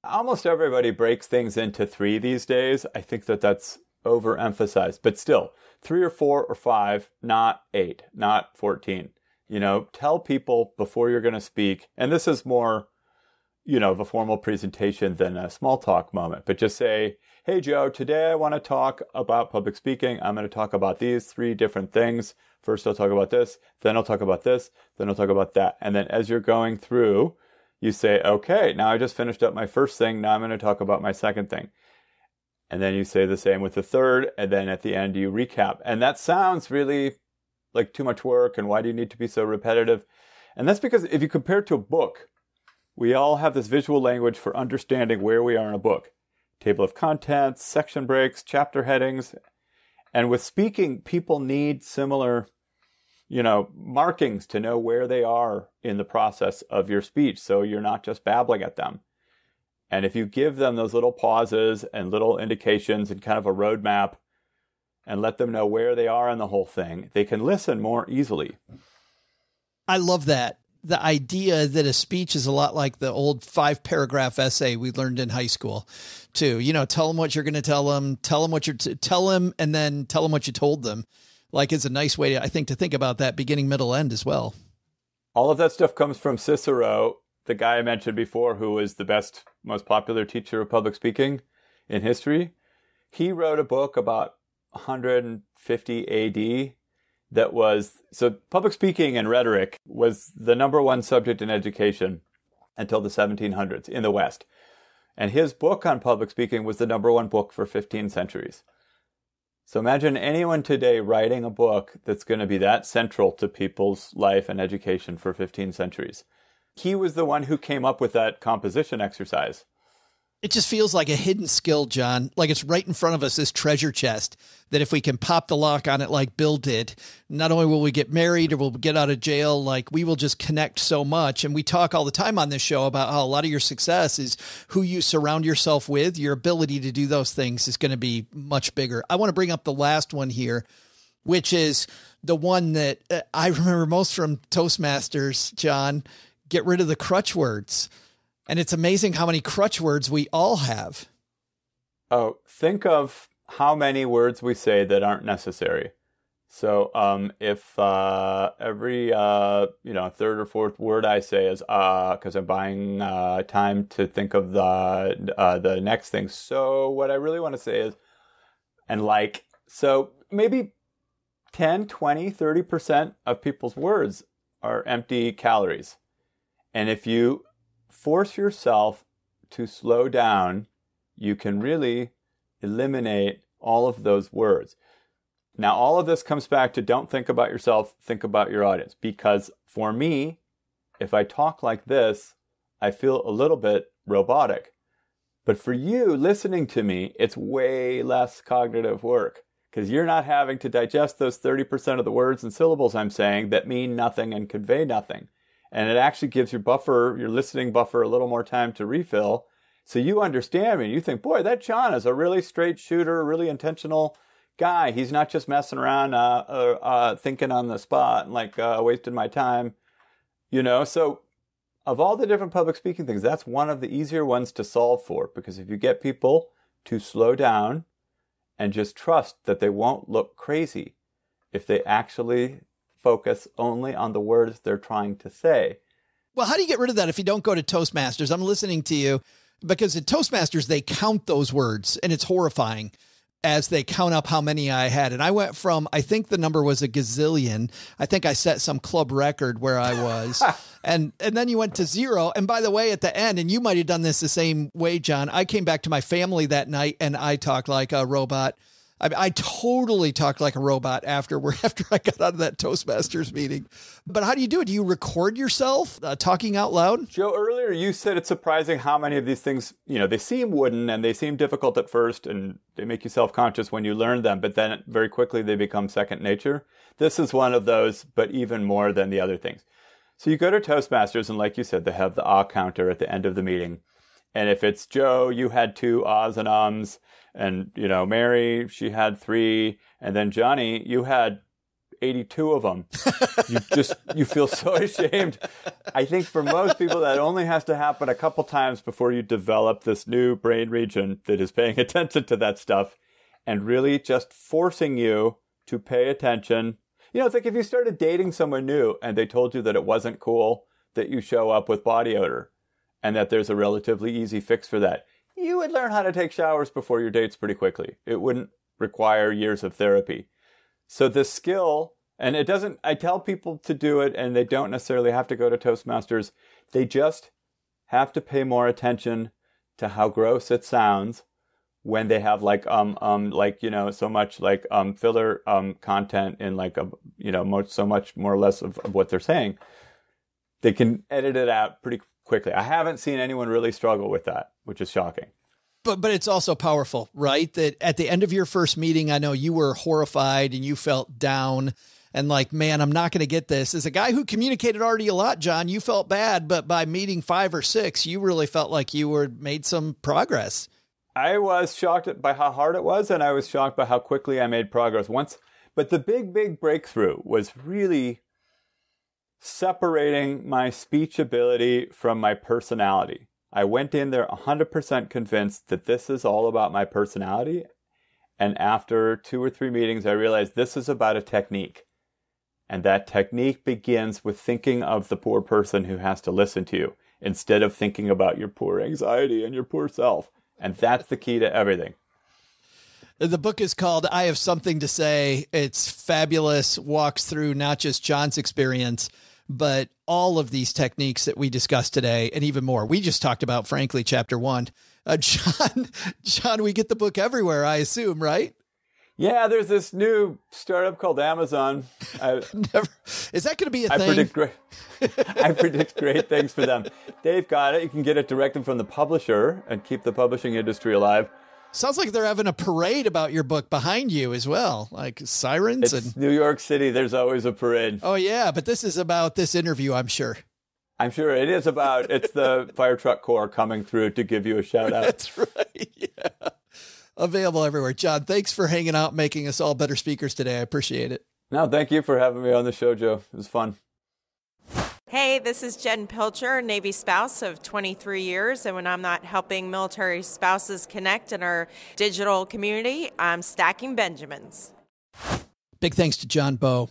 almost everybody breaks things into three these days. I think that that's overemphasized, but still, three or four or five, not eight, not 14. You know, tell people before you're going to speak, and this is more, you know, of a formal presentation than a small talk moment, but just say, Hey, Joe, today I want to talk about public speaking. I'm going to talk about these three different things. First, I'll talk about this, then I'll talk about this, then I'll talk about that. And then as you're going through, you say, okay, now I just finished up my first thing. Now I'm going to talk about my second thing. And then you say the same with the third. And then at the end, you recap. And that sounds really like too much work. And why do you need to be so repetitive? And that's because if you compare it to a book, we all have this visual language for understanding where we are in a book table of contents, section breaks, chapter headings. And with speaking, people need similar, you know, markings to know where they are in the process of your speech. So you're not just babbling at them. And if you give them those little pauses and little indications and kind of a roadmap and let them know where they are in the whole thing, they can listen more easily. I love that. The idea that a speech is a lot like the old five paragraph essay we learned in high school, too. You know, tell them what you're going to tell them, tell them what you're tell them, and then tell them what you told them. Like it's a nice way, to, I think, to think about that beginning, middle, end as well. All of that stuff comes from Cicero the guy I mentioned before, who was the best, most popular teacher of public speaking in history, he wrote a book about 150 AD that was so public speaking and rhetoric was the number one subject in education until the 1700s in the West. And his book on public speaking was the number one book for 15 centuries. So imagine anyone today writing a book that's going to be that central to people's life and education for 15 centuries. He was the one who came up with that composition exercise. It just feels like a hidden skill, John. Like it's right in front of us, this treasure chest that if we can pop the lock on it like Bill did, not only will we get married or we'll get out of jail, like we will just connect so much. And we talk all the time on this show about how a lot of your success is who you surround yourself with. Your ability to do those things is going to be much bigger. I want to bring up the last one here, which is the one that uh, I remember most from Toastmasters, John. Get rid of the crutch words and it's amazing how many crutch words we all have. Oh, think of how many words we say that aren't necessary. So, um, if uh, every uh, you know third or fourth word I say is uh, because I'm buying uh, time to think of the uh, the next thing. So, what I really want to say is, and like, so maybe 10, 20, 30 percent of people's words are empty calories, and if you force yourself to slow down, you can really eliminate all of those words. Now, all of this comes back to don't think about yourself, think about your audience. Because for me, if I talk like this, I feel a little bit robotic. But for you listening to me, it's way less cognitive work because you're not having to digest those 30% of the words and syllables I'm saying that mean nothing and convey nothing and it actually gives your buffer, your listening buffer, a little more time to refill. So you understand me. And you think, boy, that John is a really straight shooter, really intentional guy. He's not just messing around, uh, uh, uh, thinking on the spot and like uh, wasting my time, you know. So of all the different public speaking things, that's one of the easier ones to solve for because if you get people to slow down and just trust that they won't look crazy if they actually focus only on the words they're trying to say. Well, how do you get rid of that if you don't go to Toastmasters? I'm listening to you because at Toastmasters, they count those words and it's horrifying as they count up how many I had. And I went from, I think the number was a gazillion. I think I set some club record where I was. and and then you went to zero. And by the way, at the end, and you might have done this the same way, John, I came back to my family that night and I talked like a robot I, I totally talked like a robot after after I got out of that Toastmasters meeting. But how do you do it? Do you record yourself uh, talking out loud? Joe, earlier you said it's surprising how many of these things, you know, they seem wooden and they seem difficult at first and they make you self conscious when you learn them, but then very quickly they become second nature. This is one of those, but even more than the other things. So you go to Toastmasters, and like you said, they have the ah counter at the end of the meeting. And if it's Joe, you had two ahs and ums and you know Mary she had three, and then Johnny you had 82 of them. you just you feel so ashamed. I think for most people that only has to happen a couple times before you develop this new brain region that is paying attention to that stuff and really just forcing you to pay attention. You know, it's like if you started dating someone new and they told you that it wasn't cool that you show up with body odor and that there's a relatively easy fix for that you would learn how to take showers before your dates pretty quickly. It wouldn't require years of therapy. So the skill, and it doesn't, I tell people to do it and they don't necessarily have to go to Toastmasters. They just have to pay more attention to how gross it sounds when they have like um um like you know so much like um filler um content in like a you know so much more or less of, of what they're saying they can edit it out pretty quickly. I haven't seen anyone really struggle with that, which is shocking. But but it's also powerful, right? That at the end of your first meeting, I know you were horrified and you felt down and like, man, I'm not going to get this. As a guy who communicated already a lot, John, you felt bad, but by meeting 5 or 6, you really felt like you were made some progress. I was shocked by how hard it was and I was shocked by how quickly I made progress once. But the big big breakthrough was really separating my speech ability from my personality. I went in there 100% convinced that this is all about my personality. And after two or three meetings, I realized this is about a technique. And that technique begins with thinking of the poor person who has to listen to you instead of thinking about your poor anxiety and your poor self. And that's the key to everything. The book is called I Have Something to Say. It's fabulous, walks through not just John's experience, but all of these techniques that we discussed today and even more. We just talked about, frankly, chapter one. Uh, John, John, we get the book everywhere, I assume, right? Yeah, there's this new startup called Amazon. I, Never, is that going to be a I thing? predict great. I predict great things for them. They've got it. You can get it directly from the publisher and keep the publishing industry alive. Sounds like they're having a parade about your book behind you as well, like sirens It's and. New York City. There's always a parade. Oh yeah, but this is about this interview, I'm sure. I'm sure it is about. It's the fire truck corps coming through to give you a shout out. That's right. Yeah. Available everywhere. John, thanks for hanging out, making us all better speakers today. I appreciate it. No, thank you for having me on the show, Joe. It was fun. Hey, this is Jen Pilcher, Navy spouse of 23 years. And when I'm not helping military spouses connect in our digital community, I'm stacking Benjamins. Big thanks to John Bowe.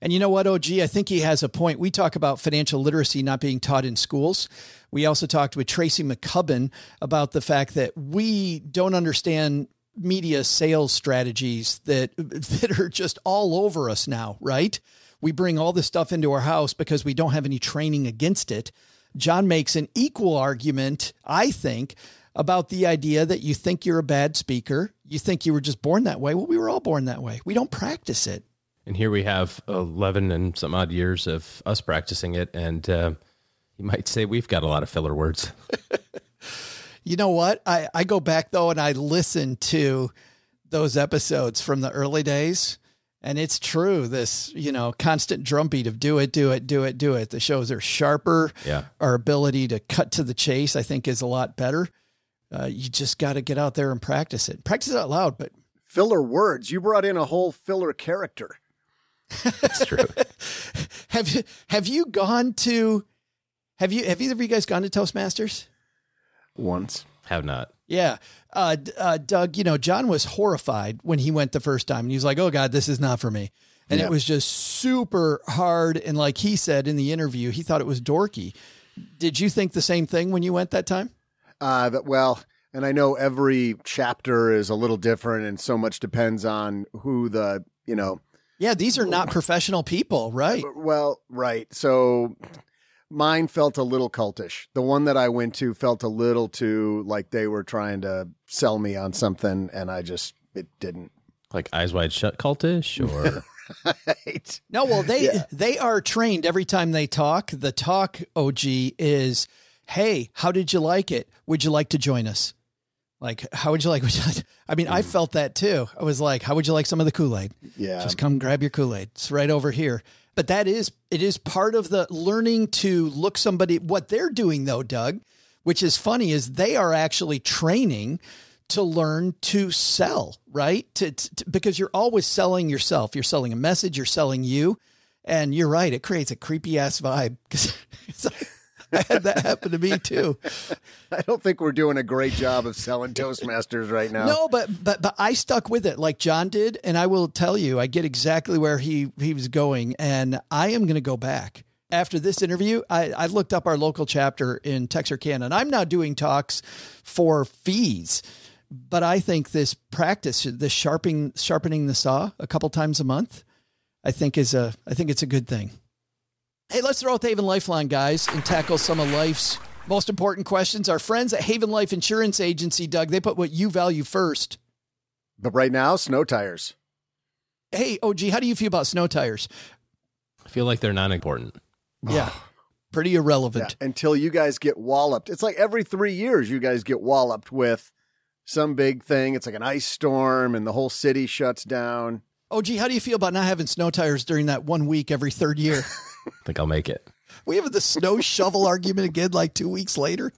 And you know what, OG? I think he has a point. We talk about financial literacy not being taught in schools. We also talked with Tracy McCubbin about the fact that we don't understand media sales strategies that that are just all over us now, right? We bring all this stuff into our house because we don't have any training against it. John makes an equal argument, I think, about the idea that you think you're a bad speaker, you think you were just born that way. Well, we were all born that way. We don't practice it. And here we have 11 and some odd years of us practicing it. And uh, you might say we've got a lot of filler words. You know what? I, I go back though and I listen to those episodes from the early days. And it's true, this, you know, constant drumbeat of do it, do it, do it, do it. The shows are sharper. Yeah. Our ability to cut to the chase, I think, is a lot better. Uh, you just got to get out there and practice it. Practice it out loud, but Filler words. You brought in a whole filler character. That's true. have you have you gone to have you have either of you guys gone to Toastmasters? Once. have not. Yeah. Uh, uh, Doug, you know, John was horrified when he went the first time and he was like, oh God, this is not for me. And Yeah. it was just super hard. And like he said in the interview, he thought it was dorky. Did you think the same thing when you went that time? Uh, that well, and I know every chapter is a little different, and so much depends on who the you know. Yeah, these are not professional people, right? Well, right. So mine felt a little cultish. The one that I went to felt a little too like they were trying to sell me on something, and I just it didn't. Like eyes wide shut cultish or Right. No, well, they Yeah. they are trained every time they talk. The talk OG is, "Hey, how did you like it? Would you like to join us?" Like, how would you like? Would you like I mean, I mm. felt that too. I was like, "How would you like some of the Kool Aid?" Yeah. Just come grab your Kool Aid. It's right over here. But that is it is part of the learning to look somebody what they're doing though, Doug, which is funny is they are actually training to learn to sell, right? To, to because you're always selling yourself. You're selling a message, you're selling you. And you're right, it creates a creepy ass vibe I had that happen to me too. I don't think we're doing a great job of selling Toastmasters right now. No, but but but I stuck with it like John did, and I will tell you, I get exactly where he he was going, and I am going to go back after this interview. I, I looked up our local chapter in Texarkana, and I'm now doing talks for fees. But I think this practice, this sharpening sharpening the saw a couple times a month, I think is a I think it's a good thing. Hey, let's throw out the Haven Lifeline, guys, and tackle some of life's most important questions. Our friends at Haven Life Insurance Agency, Doug, they put what you value first. But right now, snow tires. Hey, OG, how do you feel about snow tires? I feel like they're not important. Yeah, pretty Yeah, irrelevant. until you guys get walloped. It's like every three years you guys get walloped with some big thing. It's like an ice storm and the whole city shuts down. OG, how do you feel about not having snow tires during that one week every third year? I think I'll make it. we have the snow shovel argument again like two weeks later.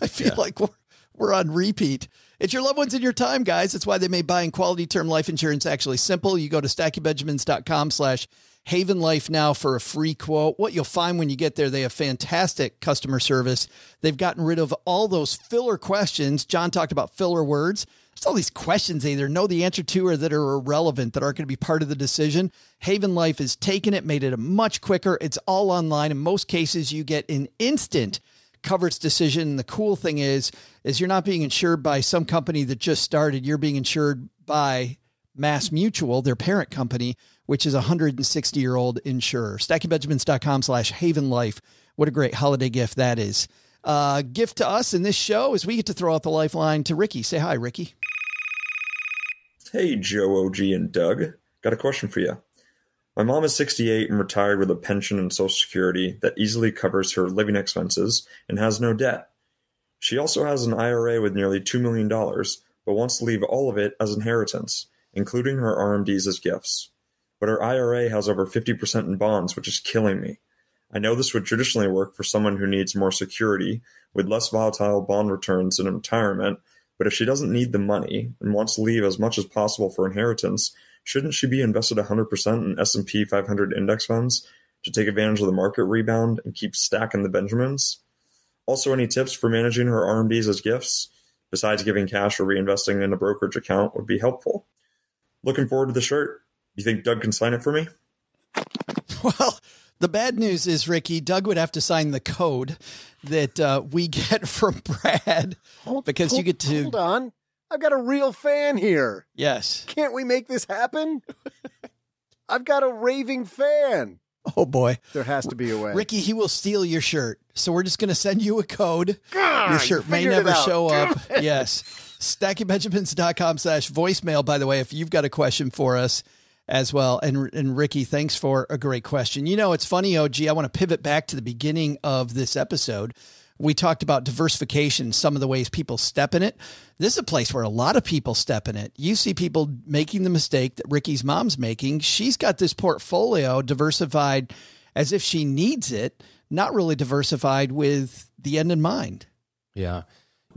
I feel Yeah. like we're, we're on repeat. It's your loved ones in your time, guys. That's why they made buying quality term life insurance actually simple. You go to stackingbenjamins.com slash Haven Life now for a free quote. What you'll find when you get there, they have fantastic customer service. They've gotten rid of all those filler questions. John talked about filler words. There's all these questions they either know the answer to or that are irrelevant that aren't going to be part of the decision. Haven Life has taken it, made it a much quicker. It's all online. In most cases, you get an instant coverage decision. The cool thing is, is you're not being insured by some company that just started. You're being insured by Mass Mutual, their parent company, which is a 160 year old insurer. StackingBenjamins.com slash Haven Life. What a great holiday gift that is. Uh, gift to us in this show is we get to throw out the lifeline to Ricky. Say hi, Ricky. Hey, Joe, OG, and Doug. Got a question for you. My mom is 68 and retired with a pension and Social Security that easily covers her living expenses and has no debt. She also has an IRA with nearly $2 million, but wants to leave all of it as inheritance, including her RMDs as gifts. But her IRA has over 50% in bonds, which is killing me. I know this would traditionally work for someone who needs more security with less volatile bond returns in retirement, but if she doesn't need the money and wants to leave as much as possible for inheritance, shouldn't she be invested 100% in S&P 500 index funds to take advantage of the market rebound and keep stacking the Benjamins? Also, any tips for managing her RMDs as gifts, besides giving cash or reinvesting in a brokerage account, would be helpful. Looking forward to the shirt. You think Doug can sign it for me? Well, the bad news is, Ricky, Doug would have to sign the code that uh, we get from Brad because you get to. Hold on. I've got a real fan here. Yes. Can't we make this happen? I've got a raving fan. Oh boy. There has to be a way. Ricky, he will steal your shirt. So we're just going to send you a code. God, your shirt may never show Damn up. Yes. StackingBenjamins.com slash voicemail, by the way, if you've got a question for us as well. And, and Ricky, thanks for a great question. You know, it's funny, OG. I want to pivot back to the beginning of this episode. We talked about diversification, some of the ways people step in it. This is a place where a lot of people step in it. You see people making the mistake that Ricky's mom's making. She's got this portfolio diversified as if she needs it, not really diversified with the end in mind. Yeah.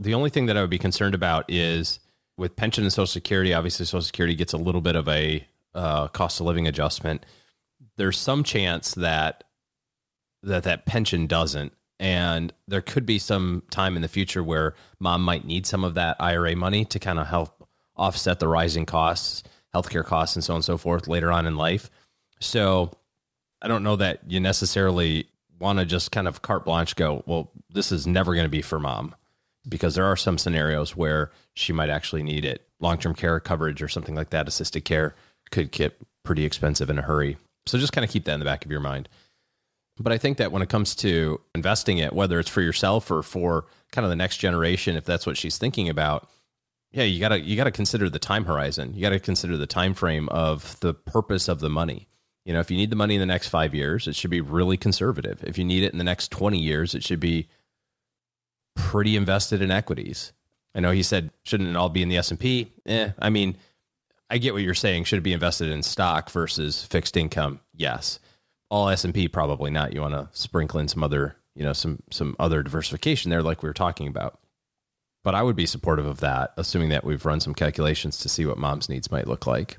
The only thing that I would be concerned about is with pension and Social Security, obviously, Social Security gets a little bit of a uh, cost of living adjustment. There's some chance that that that pension doesn't, and there could be some time in the future where mom might need some of that IRA money to kind of help offset the rising costs, healthcare costs, and so on and so forth later on in life. So I don't know that you necessarily want to just kind of carte blanche go, well, this is never going to be for mom because there are some scenarios where she might actually need it. Long term care coverage or something like that, assisted care could get pretty expensive in a hurry. So just kind of keep that in the back of your mind. But I think that when it comes to investing it, whether it's for yourself or for kind of the next generation, if that's what she's thinking about, yeah, you gotta you gotta consider the time horizon. You gotta consider the time frame of the purpose of the money. You know, if you need the money in the next five years, it should be really conservative. If you need it in the next twenty years, it should be pretty invested in equities. I know he said shouldn't it all be in the S and P? Eh, I mean, I get what you're saying. Should it be invested in stock versus fixed income? Yes. All S and P probably not. You want to sprinkle in some other, you know, some some other diversification there, like we were talking about. But I would be supportive of that, assuming that we've run some calculations to see what mom's needs might look like.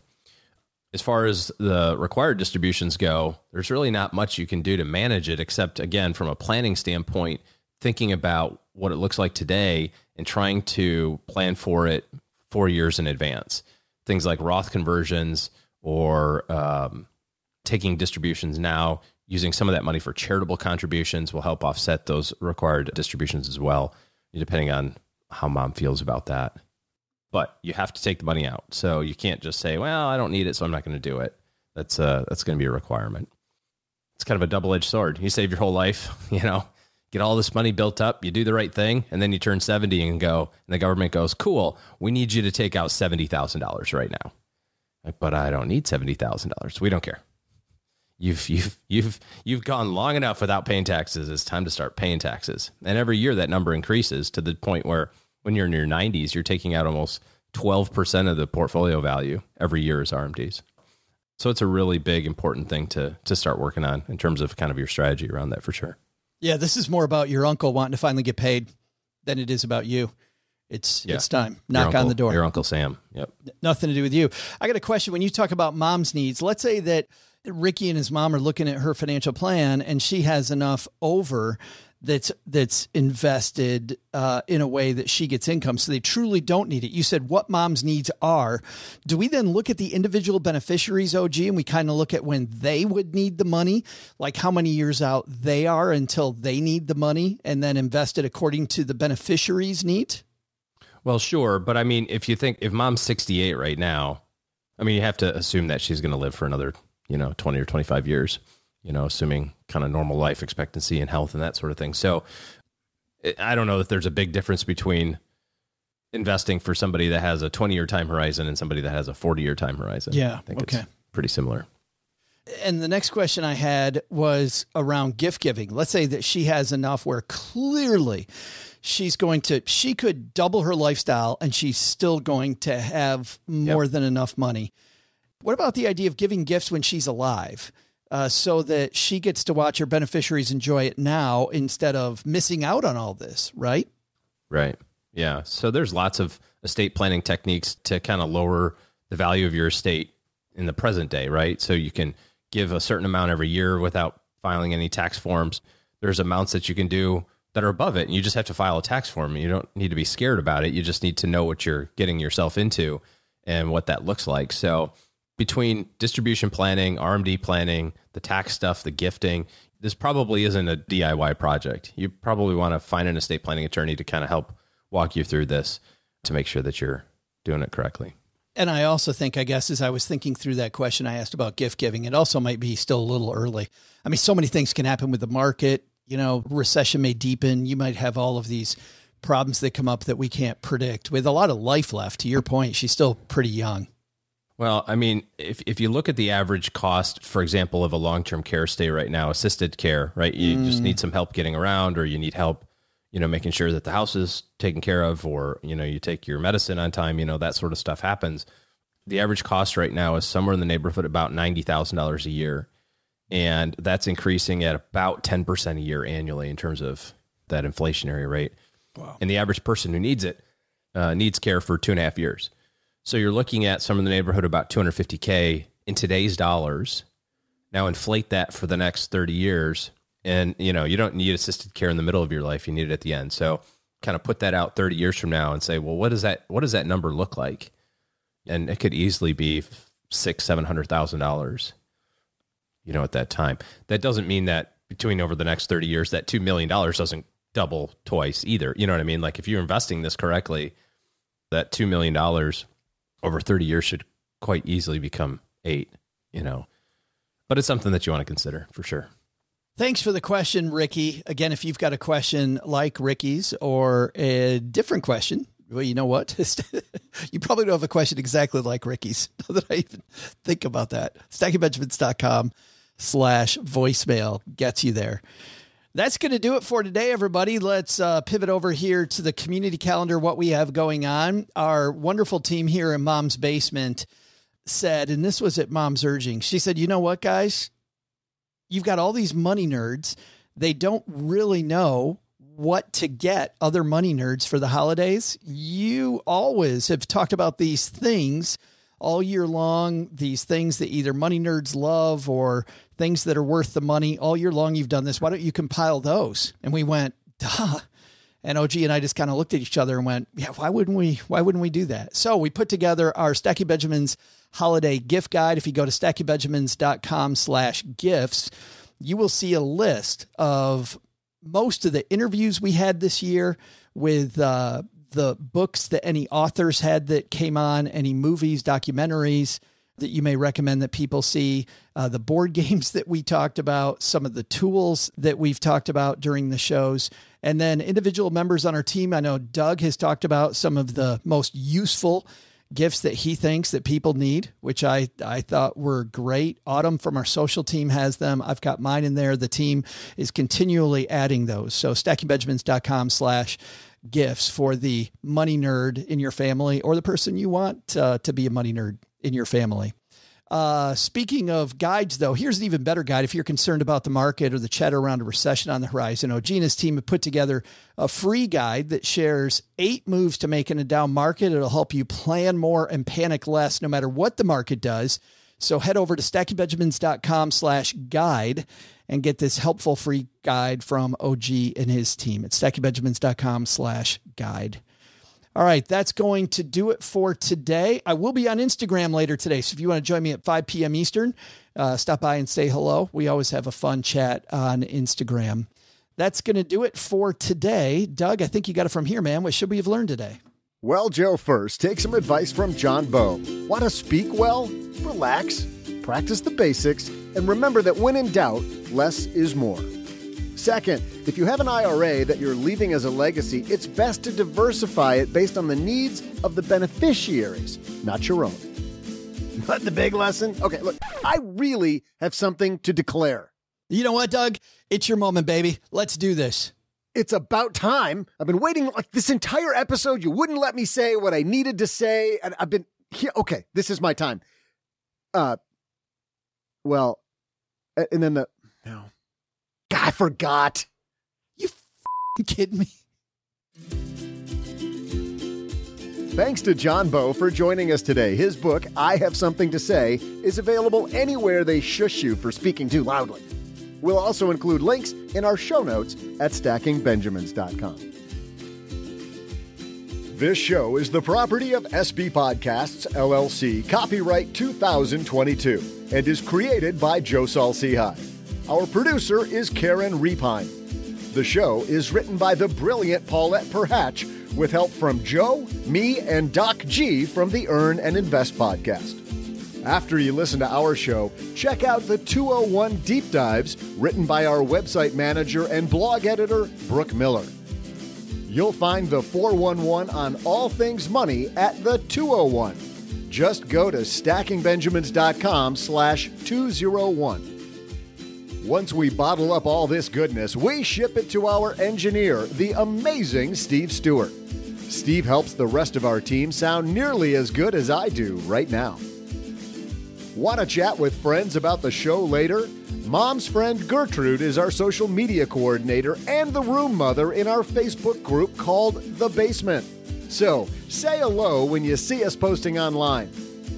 As far as the required distributions go, there's really not much you can do to manage it, except again, from a planning standpoint, thinking about what it looks like today and trying to plan for it four years in advance. Things like Roth conversions or um, taking distributions now, using some of that money for charitable contributions will help offset those required distributions as well, depending on how mom feels about that. But you have to take the money out. So you can't just say, well, I don't need it, so I'm not going to do it. That's, uh, that's going to be a requirement. It's kind of a double edged sword. You save your whole life, you know, get all this money built up, you do the right thing, and then you turn 70 and go, and the government goes, cool, we need you to take out $70,000 right now. Like, but I don't need $70,000. We don't care. You've, you've, you've, you've gone long enough without paying taxes. It's time to start paying taxes. And every year that number increases to the point where when you're in your 90s, you're taking out almost 12% of the portfolio value every year as RMDs. So it's a really big, important thing to, to start working on in terms of kind of your strategy around that for sure. Yeah, this is more about your uncle wanting to finally get paid than it is about you. It's Yeah. it's time. Knock uncle- on the door. Your Uncle Sam. Yep. Nothing to do with you. I got a question. When you talk about mom's needs, let's say that Ricky and his mom are looking at her financial plan and she has enough over that's that's invested uh, in a way that she gets income. So they truly don't need it. You said what mom's needs are. Do we then look at the individual beneficiaries og and we kind of look at when they would need the money? Like how many years out they are until they need the money and then invest it according to the beneficiaries need? Well sure but i mean if you think if mom's 68 right now i mean you have to assume that she's going to live for another you know 20 or 25 years you know, assuming kind of normal life expectancy and health and that sort of thing. So eh, I don't know if there's a big difference between investing for somebody that has a 20 year time horizon and somebody that has a 40 year time horizon. Yeah. I think okay. it's pretty similar. And the next question I had was around gift giving. Let's say that she has enough where clearly she's going to, she could double her lifestyle and she's still going to have more yep. than enough money. What about the idea of giving gifts when she's alive? Uh, so that she gets to watch her beneficiaries enjoy it now instead of missing out on all this, right? Right. Yeah. So there's lots of estate planning techniques to kind of lower the value of your estate in the present day, right? So you can give a certain amount every year without filing any tax forms. There's amounts that you can do that are above it, and you just have to file a tax form. You don't need to be scared about it. You just need to know what you're getting yourself into and what that looks like. So between distribution planning, RMD planning, the tax stuff, the gifting, this probably isn't a DIY project. You probably want to find an estate planning attorney to kind of help walk you through this to make sure that you're doing it correctly. And I also think, I guess, as I was thinking through that question I asked about gift giving, it also might be still a little early. I mean, so many things can happen with the market. You know, recession may deepen. You might have all of these problems that come up that we can't predict. With a lot of life left, to your point, she's still pretty young. Well, I mean, if, if you look at the average cost, for example, of a long term care stay right now, assisted care, right? You mm. just need some help getting around, or you need help, you know, making sure that the house is taken care of, or, you know, you take your medicine on time, you know, that sort of stuff happens. The average cost right now is somewhere in the neighborhood about $90,000 a year. And that's increasing at about 10% a year annually in terms of that inflationary rate. Wow. And the average person who needs it uh, needs care for two and a half years. So you're looking at some in the neighborhood about 250K in today's dollars. Now inflate that for the next 30 years. And, you know, you don't need assisted care in the middle of your life. You need it at the end. So kind of put that out 30 years from now and say, well, what does that, what does that number look like? And it could easily be six, seven hundred thousand dollars, you know, at that time. That doesn't mean that between over the next 30 years, that $2 million doesn't double twice either. You know what I mean? Like if you're investing this correctly, that $2 million over 30 years should quite easily become eight, you know. But it's something that you want to consider for sure. Thanks for the question, Ricky. Again, if you've got a question like Ricky's or a different question, well, you know what? you probably don't have a question exactly like Ricky's. Now that I even think about that. StackingBenjamins.com slash voicemail gets you there. That's going to do it for today, everybody. Let's uh, pivot over here to the community calendar, what we have going on. Our wonderful team here in Mom's Basement said, and this was at Mom's urging, she said, You know what, guys? You've got all these money nerds. They don't really know what to get other money nerds for the holidays. You always have talked about these things all year long, these things that either money nerds love or things that are worth the money all year long. You've done this. Why don't you compile those? And we went, duh. And OG and I just kind of looked at each other and went, yeah, why wouldn't we? Why wouldn't we do that? So we put together our Stacking Benjamins holiday gift guide. If you go to stackingbenjamins.com slash gifts, you will see a list of most of the interviews we had this year with uh, the books that any authors had that came on, any movies, documentaries, that you may recommend that people see, uh, the board games that we talked about, some of the tools that we've talked about during the shows, and then individual members on our team. I know Doug has talked about some of the most useful gifts that he thinks that people need, which I, I thought were great. Autumn from our social team has them. I've got mine in there. The team is continually adding those. So stackingbenjamins.com slash gifts for the money nerd in your family or the person you want uh, to be a money nerd in your family. Uh, speaking of guides, though, here's an even better guide if you're concerned about the market or the chatter around a recession on the horizon. Ogina's team have put together a free guide that shares eight moves to make in a down market. It'll help you plan more and panic less no matter what the market does. So head over to stackingbenjamins.com slash guide and get this helpful free guide from OG and his team at stackingbenjamins.com slash guide. All right, that's going to do it for today. I will be on Instagram later today. So if you want to join me at 5 p.m. Eastern, uh, stop by and say hello. We always have a fun chat on Instagram. That's going to do it for today. Doug, I think you got it from here, man. What should we have learned today? Well, Joe, first, take some advice from John Bowe. Want to speak well? Relax, practice the basics, and remember that when in doubt, less is more. Second, if you have an IRA that you're leaving as a legacy, it's best to diversify it based on the needs of the beneficiaries, not your own. But the big lesson? Okay, look, I really have something to declare. You know what, Doug? It's your moment, baby. Let's do this. It's about time. I've been waiting like this entire episode. You wouldn't let me say what I needed to say, and I've been here. Okay, this is my time. Uh, well, and then the no, I forgot. You kidding me? Thanks to John Bowe for joining us today. His book, I Have Something to Say, is available anywhere they shush you for speaking too loudly. We'll also include links in our show notes at stackingbenjamins.com. This show is the property of SB Podcasts, LLC, copyright 2022, and is created by Joe Saul-Sehy. Our producer is Karen Repine. The show is written by the brilliant Paulette Perhach with help from Joe, me, and Doc G from the Earn and Invest podcast. After you listen to our show, check out the 201 Deep Dives written by our website manager and blog editor, Brooke Miller. You'll find the 411 on all things money at the 201. Just go to stackingbenjamins.com slash 201. Once we bottle up all this goodness, we ship it to our engineer, the amazing Steve Stewart. Steve helps the rest of our team sound nearly as good as I do right now. Want to chat with friends about the show later? Mom's friend Gertrude is our social media coordinator and the room mother in our Facebook group called The Basement. So, say hello when you see us posting online.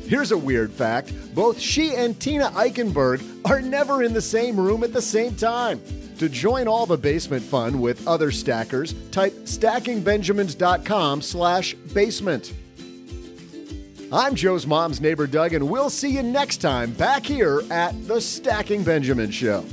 Here's a weird fact both she and Tina Eichenberg are never in the same room at the same time. To join all the basement fun with other stackers, type stackingbenjamins.com slash basement. I'm Joe's mom's neighbor Doug, and we'll see you next time back here at the Stacking Benjamin Show.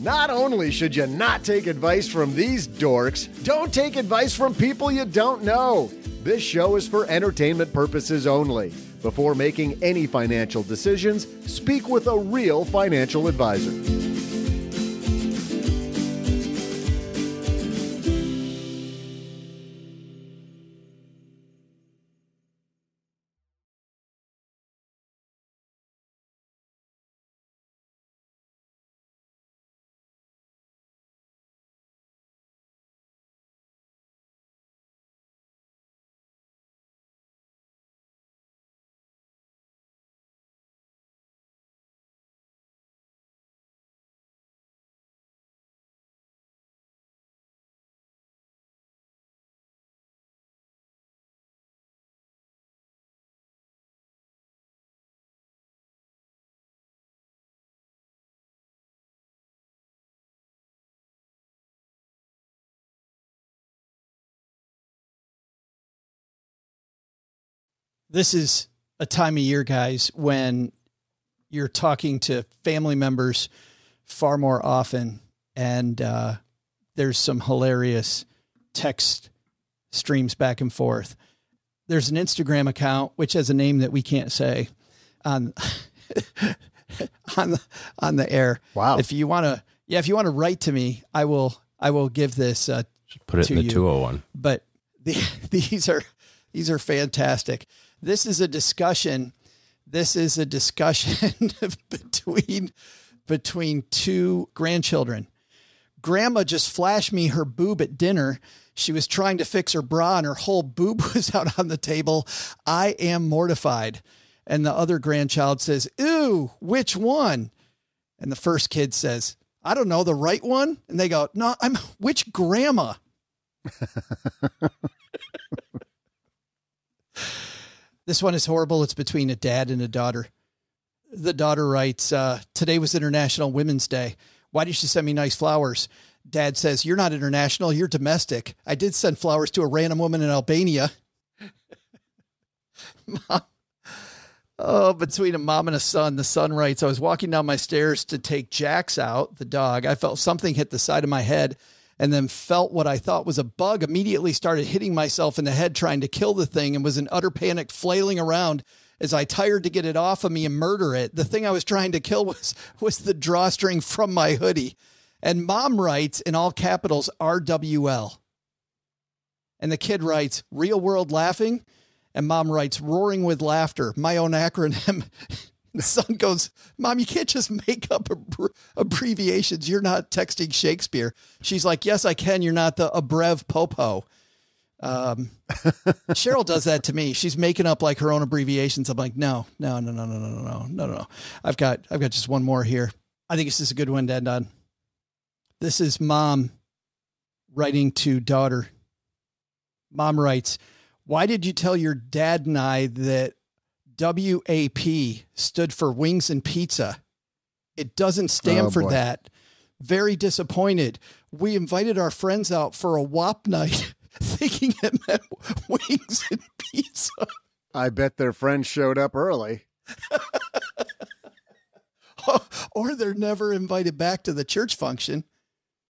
Not only should you not take advice from these dorks, don't take advice from people you don't know. This show is for entertainment purposes only. Before making any financial decisions, speak with a real financial advisor. This is a time of year, guys, when you're talking to family members far more often, and uh, there's some hilarious text streams back and forth. There's an Instagram account which has a name that we can't say on on the on the air. Wow! If you want to, yeah, if you want to write to me, I will. I will give this. Uh, Put it in the 201. But the, these are these are fantastic. This is a discussion. This is a discussion between between two grandchildren. Grandma just flashed me her boob at dinner. She was trying to fix her bra and her whole boob was out on the table. I am mortified. And the other grandchild says, Ooh, which one? And the first kid says, I don't know, the right one? And they go, No, I'm which grandma? This one is horrible. It's between a dad and a daughter. The daughter writes, uh, Today was International Women's Day. Why did she send me nice flowers? Dad says, You're not international, you're domestic. I did send flowers to a random woman in Albania. Mom. Oh, between a mom and a son, the son writes, I was walking down my stairs to take Jax out, the dog. I felt something hit the side of my head and then felt what I thought was a bug. Immediately started hitting myself in the head trying to kill the thing and was in utter panic, flailing around as I tired to get it off of me and murder it. The thing I was trying to kill was was the drawstring from my hoodie. And mom writes in all capitals RWL. And the kid writes real world laughing. And mom writes roaring with laughter, my own acronym. the son goes, Mom, you can't just make up ab- abbreviations. You're not texting Shakespeare. She's like, Yes, I can. You're not the abrev popo. Um, Cheryl does that to me. She's making up like her own abbreviations. I'm like, no, no, no, no, no, no, no, no, no, no. I've got, I've got just one more here. I think this is a good one to end on. This is mom writing to daughter. Mom writes, Why did you tell your dad and I that WAP stood for wings and pizza? It doesn't stand Oh, for boy. that. Very disappointed. We invited our friends out for a WAP night thinking it meant wings and pizza. I bet their friends showed up early. or they're never invited back to the church function.